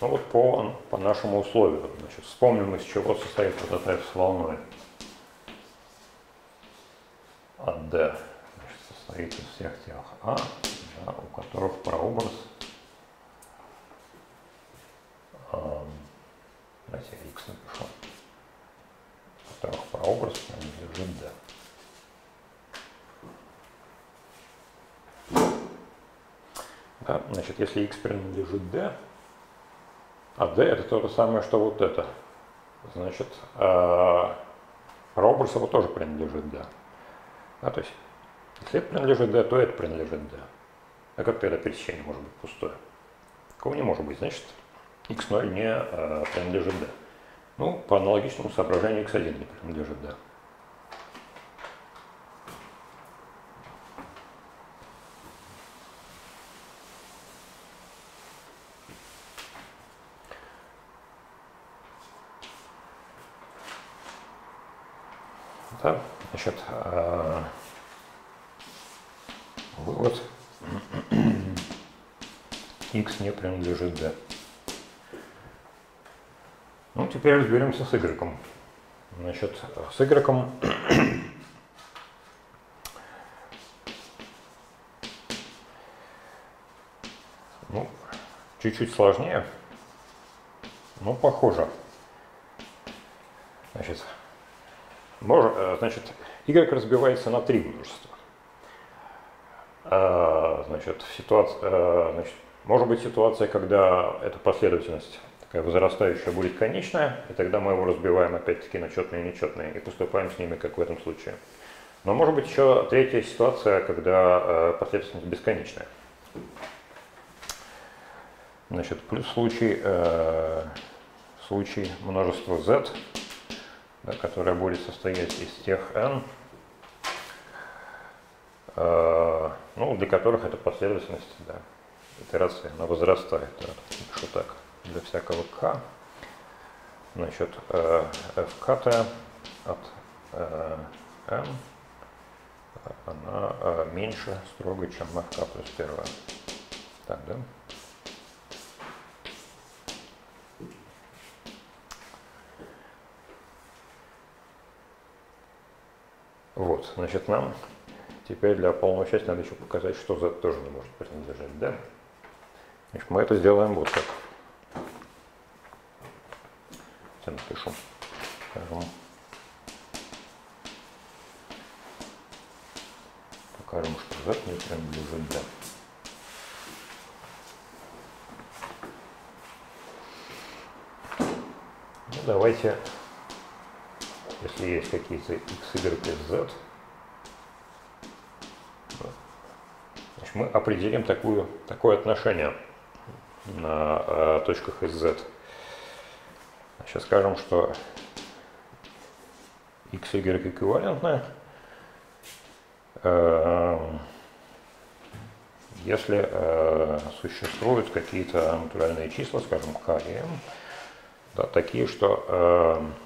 Ну вот по, по нашему условию. Значит, вспомним, из чего состоит вот эта f с волной от D значит, состоит из всех тех А, да, у которых прообраз эм, давайте я X напишу, у которых прообраз D. Да, значит, если x принадлежит d, а d это то же самое, что вот это, значит, э, прообраз его тоже принадлежит d. А, то есть, если это принадлежит D, то это принадлежит D. А как тогда пересечение может быть пустое? Такого не может быть. Значит, x0 не э, принадлежит D. Ну, по аналогичному соображению x1 не принадлежит D. Да, значит, э, вывод x не принадлежит d. Ну, теперь разберемся с y. Значит, с y ну, чуть-чуть сложнее, но похоже. Значит, Э, значит, y разбивается на три множества. Э, значит, ситуация, э, значит, может быть ситуация, когда эта последовательность такая возрастающая будет конечная, и тогда мы его разбиваем опять-таки на четные и нечетные и поступаем с ними, как в этом случае. Но может быть еще третья ситуация, когда последовательность бесконечная. Значит, плюс случай, случай множества z да, которая будет состоять из тех n, э, ну, для которых эта последовательность, да, итерации, она возрастает. Да, пишу так, для всякого k, значит, э, fkt от э, n, она э, меньше строго, чем fk плюс первая. Так, да? Вот, значит, нам теперь для полного счастья надо еще показать, что z тоже не может принадлежать d. Значит, мы это сделаем вот так. Я напишу. Скажем, покажем, что z не принадлежит d. Ну, давайте, если есть какие-то x, y и z, значит, мы определим такую, такое отношение на э, точках из z. Сейчас скажем, что x, y эквивалентны, э, если э, существуют какие-то натуральные числа, скажем, k и m, да, такие, что э,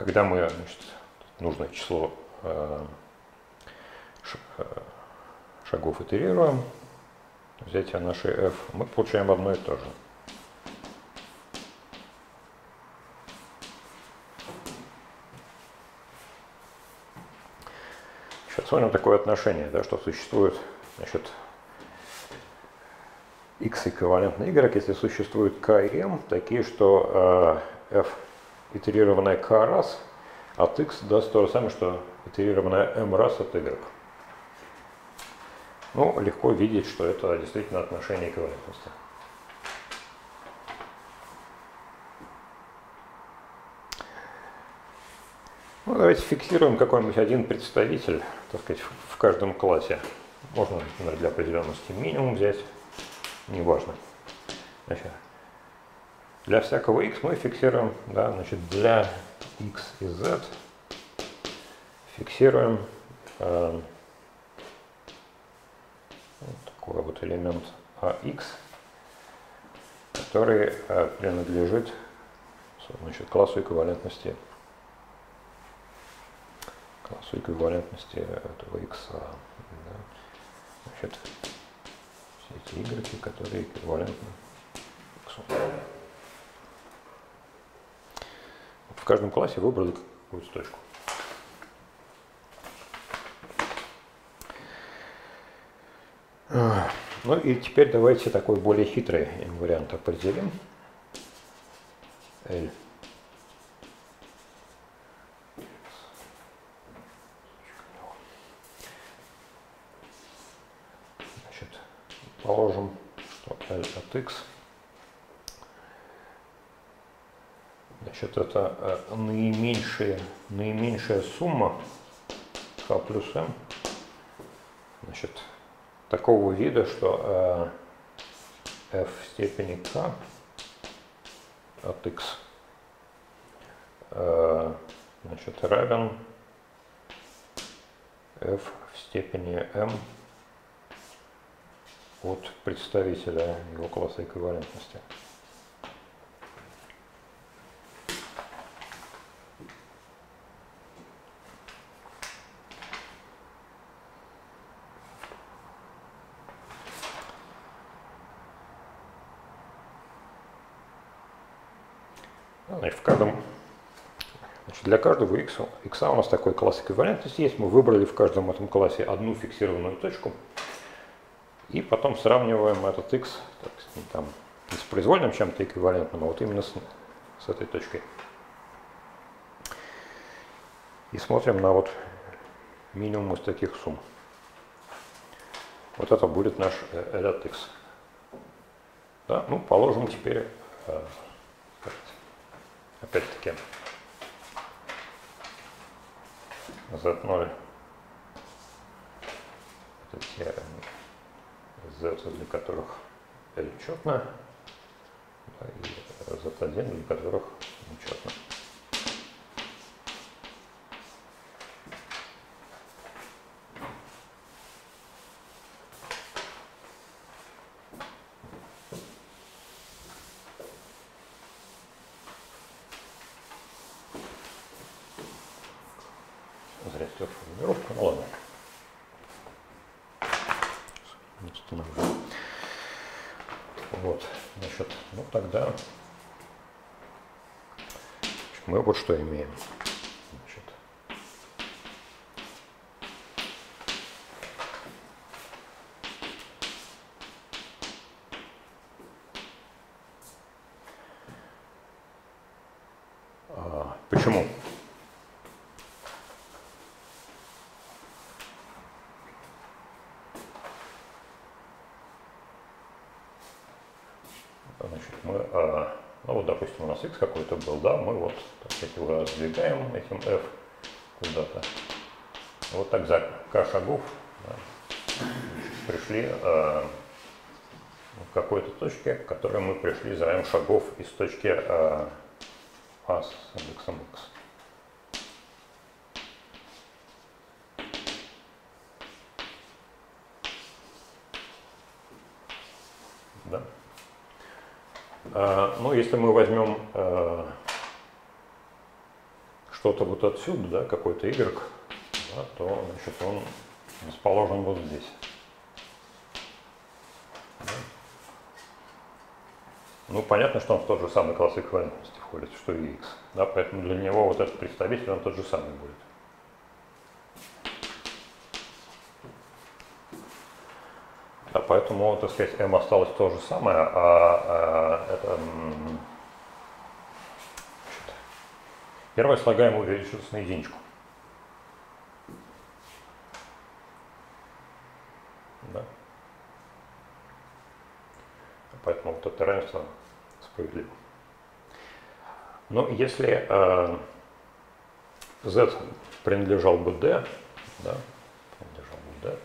когда мы значит, нужное число э, шагов итерируем, взятие нашей f, мы получаем одно и то же. Сейчас смотрим такое отношение, да, что существует значит, x эквивалентно y, если существует k и m, такие, что э, f итерированная k раз от x даст то же самое, что итерированная m раз от y. Ну, легко видеть, что это действительно отношение эквивалентности. Ну, давайте фиксируем какой-нибудь один представитель, так сказать, в каждом классе. Можно, например, для определенности минимум взять, неважно. Значит, для всякого x мы фиксируем, да, значит, для x и z фиксируем э, вот такой вот элемент AX, который э, принадлежит значит, классу эквивалентности классу эквивалентности этого x. Да. Значит, все эти y, которые эквивалентны x. В каждом классе выбрали какую-то точку. Ну и теперь давайте такой более хитрый вариант определим. L. Значит, положим, что L от X. Значит, это наименьшая, наименьшая сумма K плюс M. Значит, такого вида, что э, f в степени k от x э, значит, равен f в степени m от представителя его класса эквивалентности. Значит, в каждом, значит, для каждого x, x у нас такой класс эквивалентности есть. Мы выбрали в каждом этом классе одну фиксированную точку. И потом сравниваем этот x так, там, не с произвольным чем-то эквивалентным, а вот именно с, с этой точкой. И смотрим на вот минимум из таких сумм. Вот это будет наш ряд x. Да? Ну, положим теперь э, опять-таки z0 это те z, для которых L четно, да, и z1, для которых нечетно. Зря вот что имеем. Значит. А, почему? Значит, мы, а, ну вот, допустим, у нас x какой-то был, да, мы вот сказать, его раздвигаем этим f куда-то. Вот так за k шагов да, пришли а, в какой-то точке, к которой мы пришли за m шагов из точки а, а с индексом x. Да? А, ну, если мы возьмем что-то вот отсюда, да, какой-то y, да, то значит, он расположен вот здесь. Ну, понятно, что он в тот же самый класс эквивалентности входит, что и x. Да, поэтому для него вот этот представитель, он тот же самый будет. Да, поэтому, так сказать, m осталось то же самое, а, а это значит, первое слагаемое увеличится на единичку. Да. Поэтому вот это равенство справедливо. Но если э, z принадлежал бы d, да, принадлежал бы d,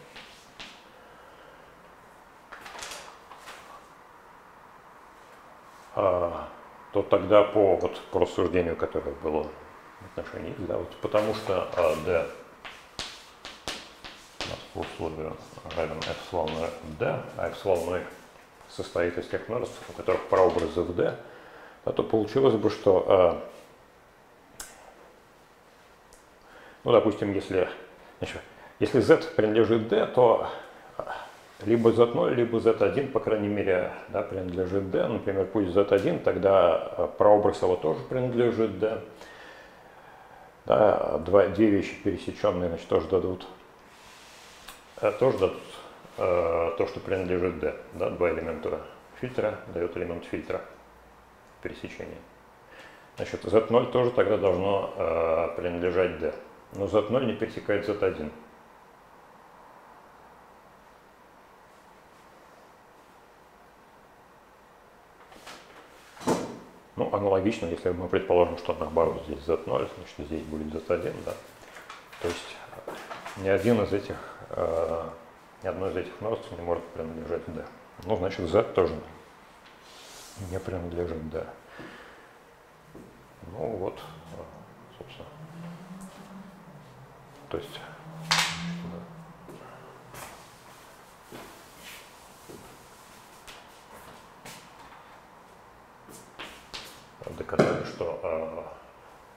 а, то тогда по, вот, по рассуждению, которое было отношении да, вот потому что а, d у нас по условию равен волной d, а волной состоит из тех множеств, у которых прообразы в d, а то получилось бы, что, а, ну, допустим, если, значит, если z принадлежит d, то либо z0, либо z1, по крайней мере, да, принадлежит d. Например, пусть z1, тогда прообраз его тоже принадлежит d. Да, два, две вещи пересеченные, значит, тоже дадут, тоже дадут э, то, что принадлежит d. Да, два элемента фильтра дает элемент фильтра пересечения. Значит, z0 тоже тогда должно э, принадлежать d. Но z0 не пересекает z1. Аналогично, если мы предположим, что наоборот здесь z0, значит здесь будет z1, да. То есть ни один из этих, э, ни одно из этих множеств не может принадлежать d. Ну, значит, z тоже не принадлежит d. Ну вот, собственно. То есть доказали, что а,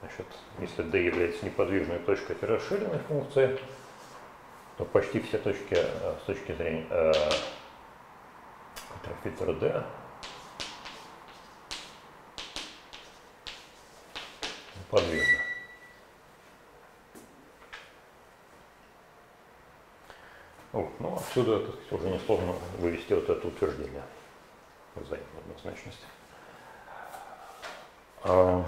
значит, если d является неподвижной точкой расширенной функции, то почти все точки а, с точки зрения э, фильтра d подвижны. Ну, отсюда так сказать, уже несложно вывести вот это утверждение взаимной однозначности. А,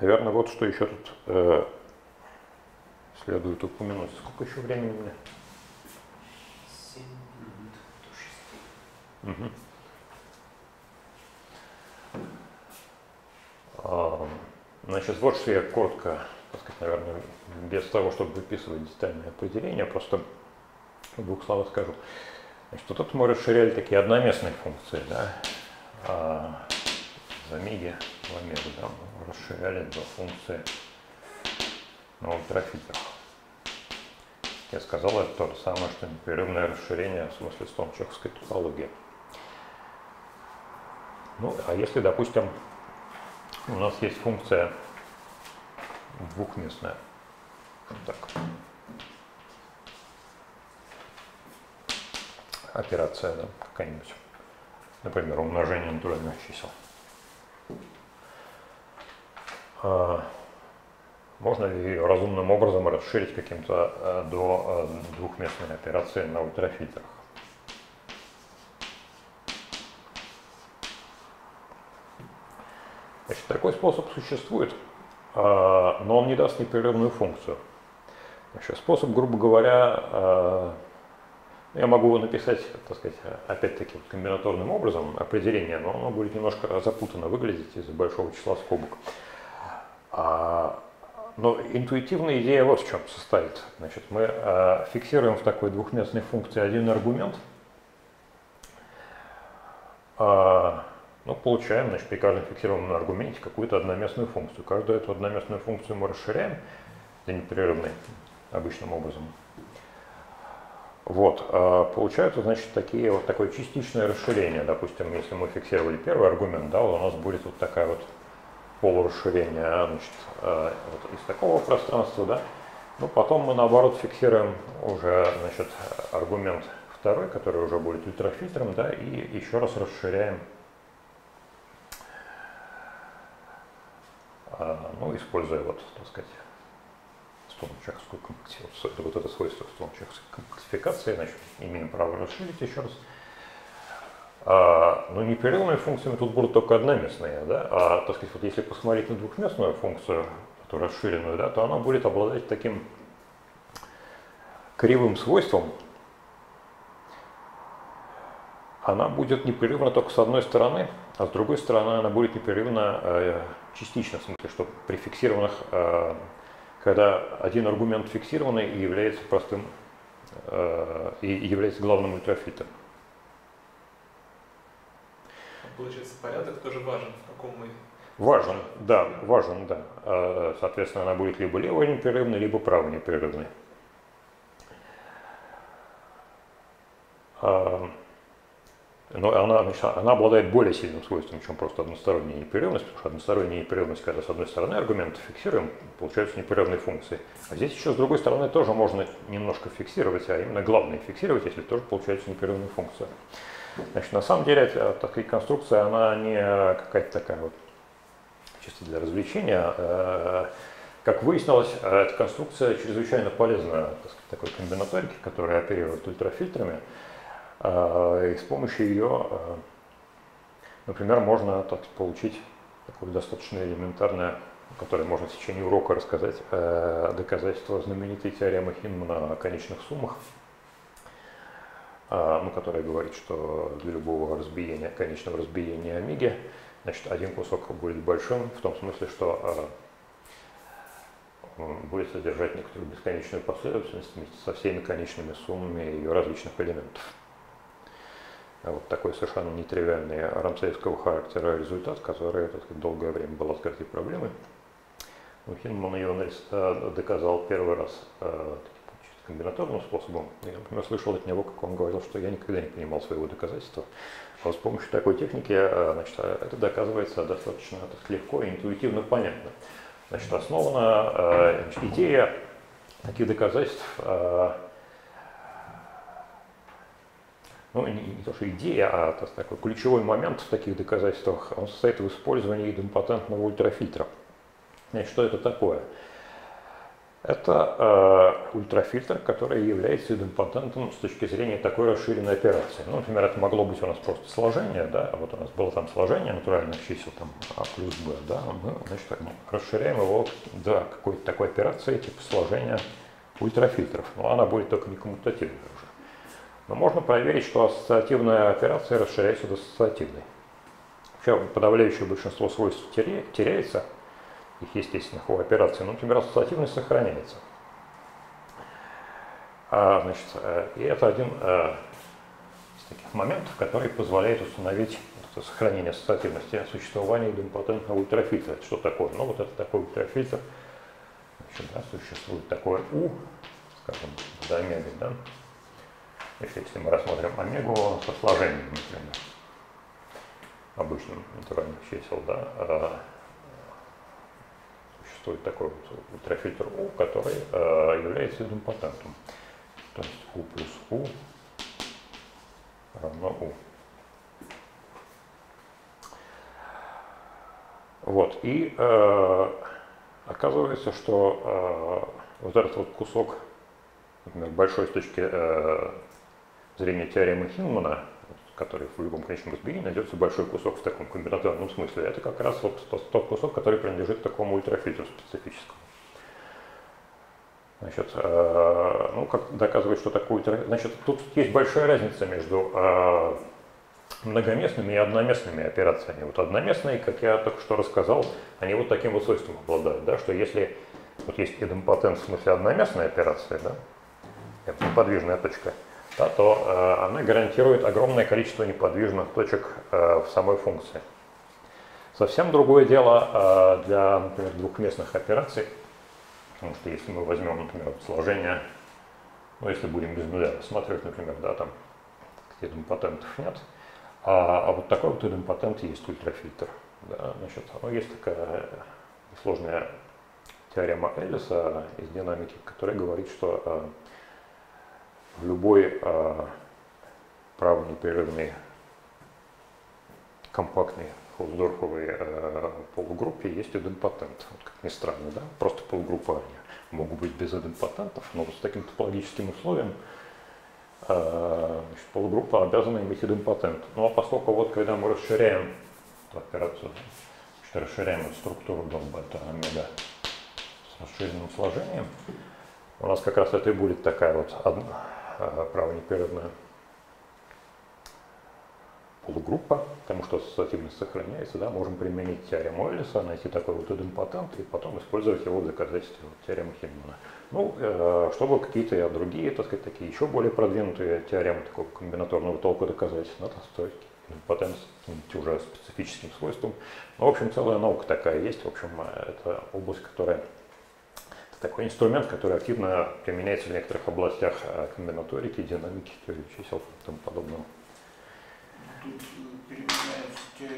наверное, вот что еще тут э, следует упомянуть. Сколько еще времени у меня? Семь минут до шести. Угу. А, значит, вот что я коротко, так сказать, наверное, без того, чтобы выписывать детальное определение, просто в двух словах скажу. Вот тут мы расширяли такие одноместные функции, да, а в Амиге, в Омегу, да, мы расширяли до функции на ультрафильтрах. Я сказал, это то же самое, что непрерывное расширение в смысле стомчевской топологии. Ну, а если, допустим, у нас есть функция двухместная, так, операция да, какая-нибудь, например, умножение натуральных чисел. А, можно ли ее разумным образом расширить каким-то а, до а, двухместной операции на ультрафильтрах? такой способ существует, а, но он не даст непрерывную функцию. Значит, способ, грубо говоря, а, я могу написать, так сказать, опять-таки комбинаторным образом определение, но оно будет немножко запутанно выглядеть из-за большого числа скобок. А, но интуитивная идея вот в чем состоит. Значит, мы а, фиксируем в такой двухместной функции один аргумент, а, ну, получаем значит, при каждом фиксированном аргументе какую-то одноместную функцию. Каждую эту одноместную функцию мы расширяем до непрерывной обычным образом. Вот, а, получаются, значит, такие вот такое частичное расширение. Допустим, если мы фиксировали первый аргумент, да, у нас будет вот такая вот полурасширение, а, значит, а, вот из такого пространства, да. Ну, потом мы наоборот фиксируем уже, значит, аргумент второй, который уже будет ультрафильтром, да, и еще раз расширяем, ну, используя вот, так сказать, столнчахскую компактификацию, вот это свойство столнчахской компактификации, значит, имеем право расширить еще раз. А, но непрерывными функциями тут будут только одноместные, да, а, так сказать, вот если посмотреть на двухместную функцию, эту расширенную, да, то она будет обладать таким кривым свойством, она будет непрерывна только с одной стороны, а с другой стороны она будет непрерывна э, частично, в смысле, что при фиксированных э, когда один аргумент фиксированный и является простым, э, и является главным ультрафильтром. Получается, порядок тоже важен, в каком мы... Важен, да, важен, да. А, соответственно, она будет либо лево непрерывной, либо право непрерывной. Но она, значит, она обладает более сильным свойством, чем просто односторонняя непрерывность, потому что односторонняя непрерывность, когда с одной стороны аргументы фиксируем, получаются непрерывные функции. А здесь еще с другой стороны тоже можно немножко фиксировать, а именно главное фиксировать, если тоже получается непрерывная функция. Значит, на самом деле, эта, такая конструкция, она не какая-то такая вот чисто для развлечения. А, как выяснилось, эта конструкция чрезвычайно полезна так сказать, такой комбинаторике, которая оперирует ультрафильтрами. А, и с помощью ее, а, например, можно так, получить такое достаточно элементарное, которое можно в течение урока рассказать, а, доказательство знаменитой теоремы Хинмана о конечных суммах, ну, которая говорит, что для любого разбиения, конечного разбиения омеги, значит, один кусок будет большим, в том смысле, что будет содержать некоторую бесконечную последовательность вместе со всеми конечными суммами ее различных элементов. А вот такой совершенно нетривиальный рамсеевского характера результат, который так долгое время был открытой проблемой. Ну, Хинман ее доказал первый раз э, комбинаторным способом. Я, например, слышал от него, как он говорил, что я никогда не понимал своего доказательства. А с помощью такой техники э, значит, это доказывается достаточно так, легко и интуитивно понятно. Значит, основана э, значит, идея таких доказательств ну, не, не то что идея, а то, такой ключевой момент в таких доказательствах, он состоит в использовании идемпотентного ультрафильтра. Значит, что это такое? Это э, ультрафильтр, который является идемпотентом с точки зрения такой расширенной операции. Ну, например, это могло быть у нас просто сложение, да, а вот у нас было там сложение натуральных чисел, там А плюс Б, да, мы, значит, так, расширяем его до какой-то такой операции, типа сложения ультрафильтров. Но она будет только не коммутативной уже. Но можно проверить, что ассоциативная операция расширяется до ассоциативной. Вообще подавляющее большинство свойств теряется, их естественных у операций, но, например, ассоциативность сохраняется. А, значит, э, и это один э, из таких моментов, который позволяет установить это сохранение ассоциативности существования идемпотентного ультрафильтра. Это что такое? Ну, вот это такой ультрафильтр. Значит, да, существует такое У, скажем, до омега, да, если мы рассмотрим омегу со сложением, например, обычным натуральных чисел, да, а, существует такой вот ультрафильтр U, который а, является идемпотентом. То есть U плюс U равно U. Вот, и э, оказывается, что э, вот этот вот кусок, например, большой с точки э, зрения теоремы Хинмана, который в любом конечном разбиении найдется большой кусок в таком комбинаторном смысле. Это как раз вот тот, тот кусок, который принадлежит такому ультрафильтру специфическому. Значит, э, ну, как доказывать, что такое ультрафильтр? Значит, тут есть большая разница между э, многоместными и одноместными операциями. Вот одноместные, как я только что рассказал, они вот таким вот свойством обладают, да, что если вот есть идемпотент в смысле одноместная операция, да, это неподвижная точка, да, то э, она гарантирует огромное количество неподвижных точек э, в самой функции. Совсем другое дело э, для, например, двухместных операций, потому что если мы возьмем, например, сложение, ну, если будем без нуля рассматривать, например, да, там идемпотентов нет, а, а вот такой вот идемпотент есть ультрафильтр. Да, значит, ну, есть такая сложная теорема Эллиса из динамики, которая говорит, что в любой э, правонепрерывной компактной Холсдорфовой э, полугруппе есть идемпотент. Вот как ни странно, да? Просто полугруппа могут быть без идемпотентов, но вот с таким топологическим условием э, значит, полугруппа обязана иметь идемпотент. Ну а поскольку вот когда мы расширяем операцию, значит, расширяем эту структуру дом бета омега с расширенным сложением, у нас как раз это и будет такая вот одна, э, правонепрерывная полугруппа, потому что ассоциативность сохраняется, да, можем применить теорему Эллиса, найти такой вот идемпотент и потом использовать его в доказательстве вот, теоремы Хельмана. Ну, э, чтобы какие-то другие, так сказать, такие еще более продвинутые теоремы такого комбинаторного толка доказать, надо строить идемпотент с уже специфическим свойством. Ну, в общем, целая наука такая есть. В общем, это область, которая такой инструмент, который активно применяется в некоторых областях э, комбинаторики, динамики, теории чисел и тому подобного тут переменяются те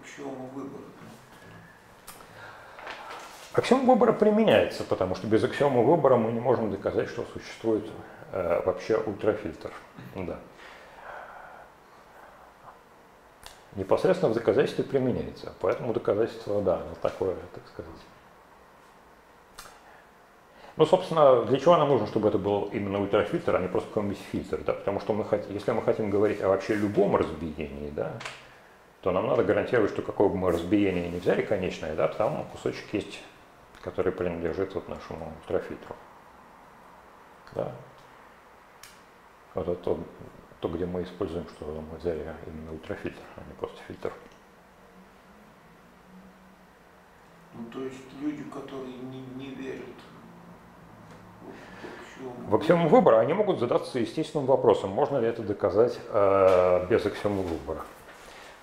аксиомы выбора. Аксиома выбора применяется, потому что без аксиома выбора мы не можем доказать, что существует э, вообще ультрафильтр. Да. Непосредственно в доказательстве применяется, поэтому доказательство, да, оно такое, так сказать. Ну, собственно, для чего нам нужно, чтобы это был именно ультрафильтр, а не просто какой-нибудь фильтр, да? Потому что мы хотим, если мы хотим говорить о вообще любом разбиении, да, то нам надо гарантировать, что какое бы мы разбиение не взяли конечное, да, там кусочек есть, который принадлежит вот нашему ультрафильтру. Да. Вот это то, то, где мы используем, что мы взяли именно ультрафильтр, а не просто фильтр. Ну, то есть люди, которые не, не верят в аксиому выбора они могут задаться естественным вопросом, можно ли это доказать э, без аксиомы выбора.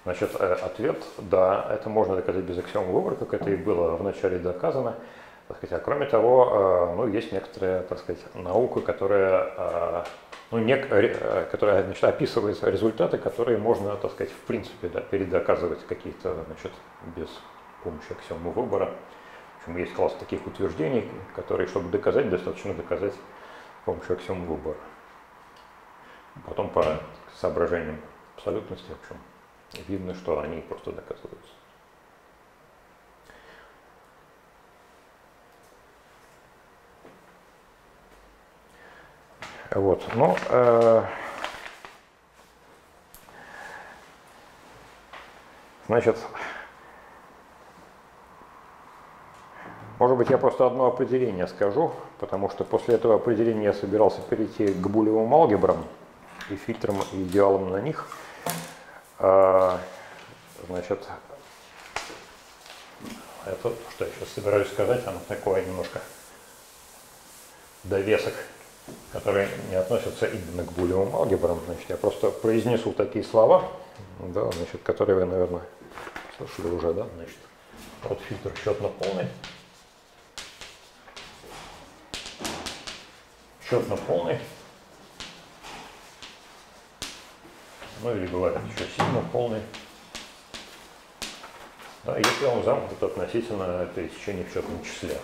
Значит, э, ответ – да, это можно доказать без аксиомы выбора, как это и было вначале доказано. Так сказать, а кроме того, э, ну, есть некоторая так сказать, наука, которая, э, ну, нек, э, которая значит, описывает результаты, которые можно так сказать, в принципе да, передоказывать какие-то значит, без помощи аксиомы выбора. Общем, есть класс таких утверждений, которые, чтобы доказать, достаточно доказать с помощью аксиом выбора. Потом по соображениям абсолютности, в общем, видно, что они просто доказываются. Вот, ну, э, значит, Может быть, я просто одно определение скажу, потому что после этого определения я собирался перейти к булевым алгебрам и фильтрам и идеалам на них. А, значит, это, что я сейчас собираюсь сказать, оно такое немножко довесок, которые не относятся именно к булевым алгебрам. Значит, я просто произнесу такие слова, да, значит, которые вы, наверное, слышали уже, да, значит, вот фильтр счетно полный. Счетно полный. Ну или бывает еще сильно полный. Да, если он замкнут относительно пересечения в счетном числе.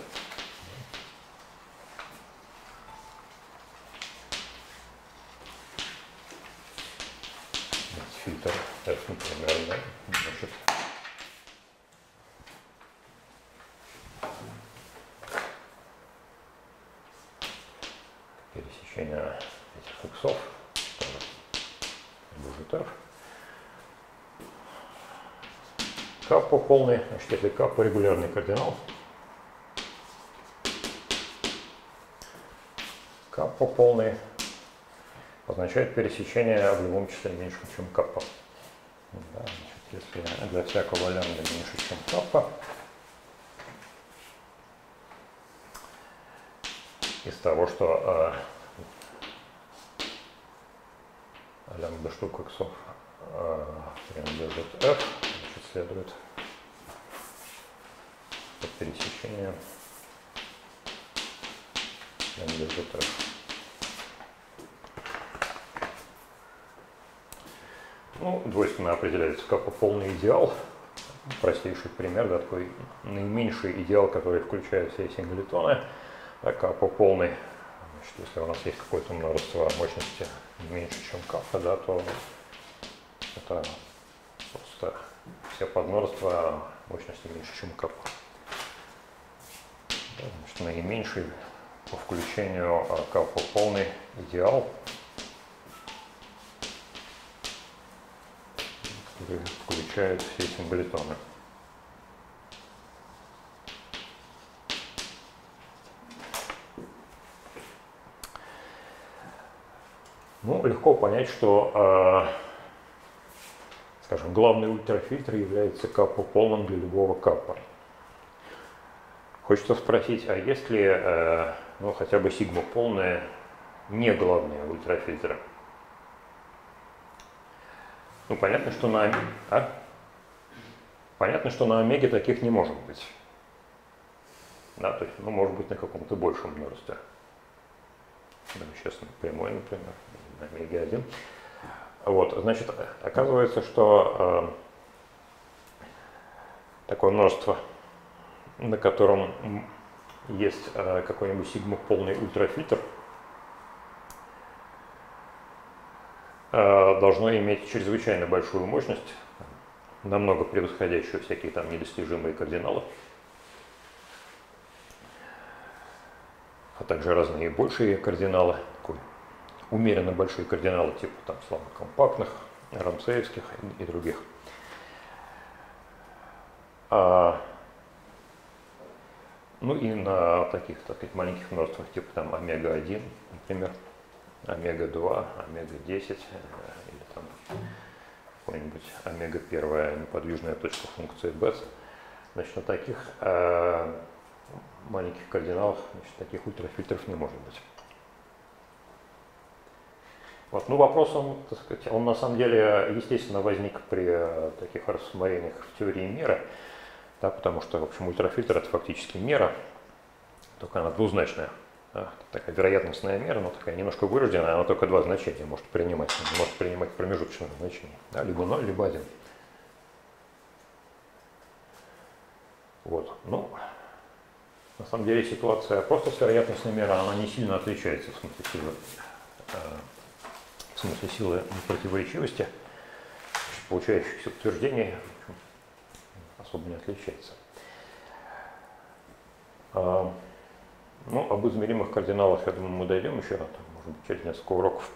фильтр F, например, да, значит, пересечения этих иксов будет f. Каппа полный, значит, если каппа регулярный кардинал, каппа полный означает пересечение в любом числе меньше, чем каппа. Да, значит, если для всякого лямбда меньше, чем каппа, из того, что э, лямбда штук иксов э, принадлежит f, значит, следует лямбда f. Ну, двойственно определяется как полный идеал. Простейший пример, да, такой наименьший идеал, который включает все синглетоны. Так, а по полной, значит, если у нас есть какое-то множество мощности меньше, чем капа, да, то это просто все подмножества мощности меньше, чем капа. Значит, наименьший по включению а, капа полный идеал включает все символитоны. Ну, легко понять, что, э, скажем, главный ультрафильтр является капа полным для любого капа. Хочется спросить, а если э, ну, хотя бы сигма полная не главные ультрафильтры? Ну, понятно, что на, а? понятно, что на омеге таких не может быть. Да, то есть, ну, может быть, на каком-то большем множестве. Да, сейчас прямой, например, на омеге 1. Вот, значит, оказывается, что э, такое множество, на котором есть э, какой-нибудь сигма полный ультрафильтр, Э, должно иметь чрезвычайно большую мощность, намного превосходящую всякие там недостижимые кардиналы, а также разные большие кардиналы, такой, умеренно большие кардиналы, типа там слабокомпактных, рамсеевских и других. А, ну и на таких, так маленьких множествах, типа там омега-1, например, омега-2, омега-10 э, или там какой-нибудь омега-1 неподвижная точка функции b. Значит, на таких э, маленьких кардиналах значит, таких ультрафильтров не может быть. Вот. Ну, вопрос, он, так сказать, он на самом деле, естественно, возник при э, таких рассмотрениях в теории мира, да, потому что, в общем, ультрафильтр это фактически мера, только она двузначная. Такая вероятностная мера, но такая немножко вырожденная, она только два значения может принимать, может принимать промежуточное значение, да, либо 0, либо 1. Вот, ну, на самом деле ситуация просто с вероятностной мерой, она не сильно отличается в смысле силы, э, в смысле силы противоречивости, получающихся утверждений особо не отличается. А, ну, об измеримых кардиналах, я думаю, мы дойдем еще, там, может быть, через несколько уроков.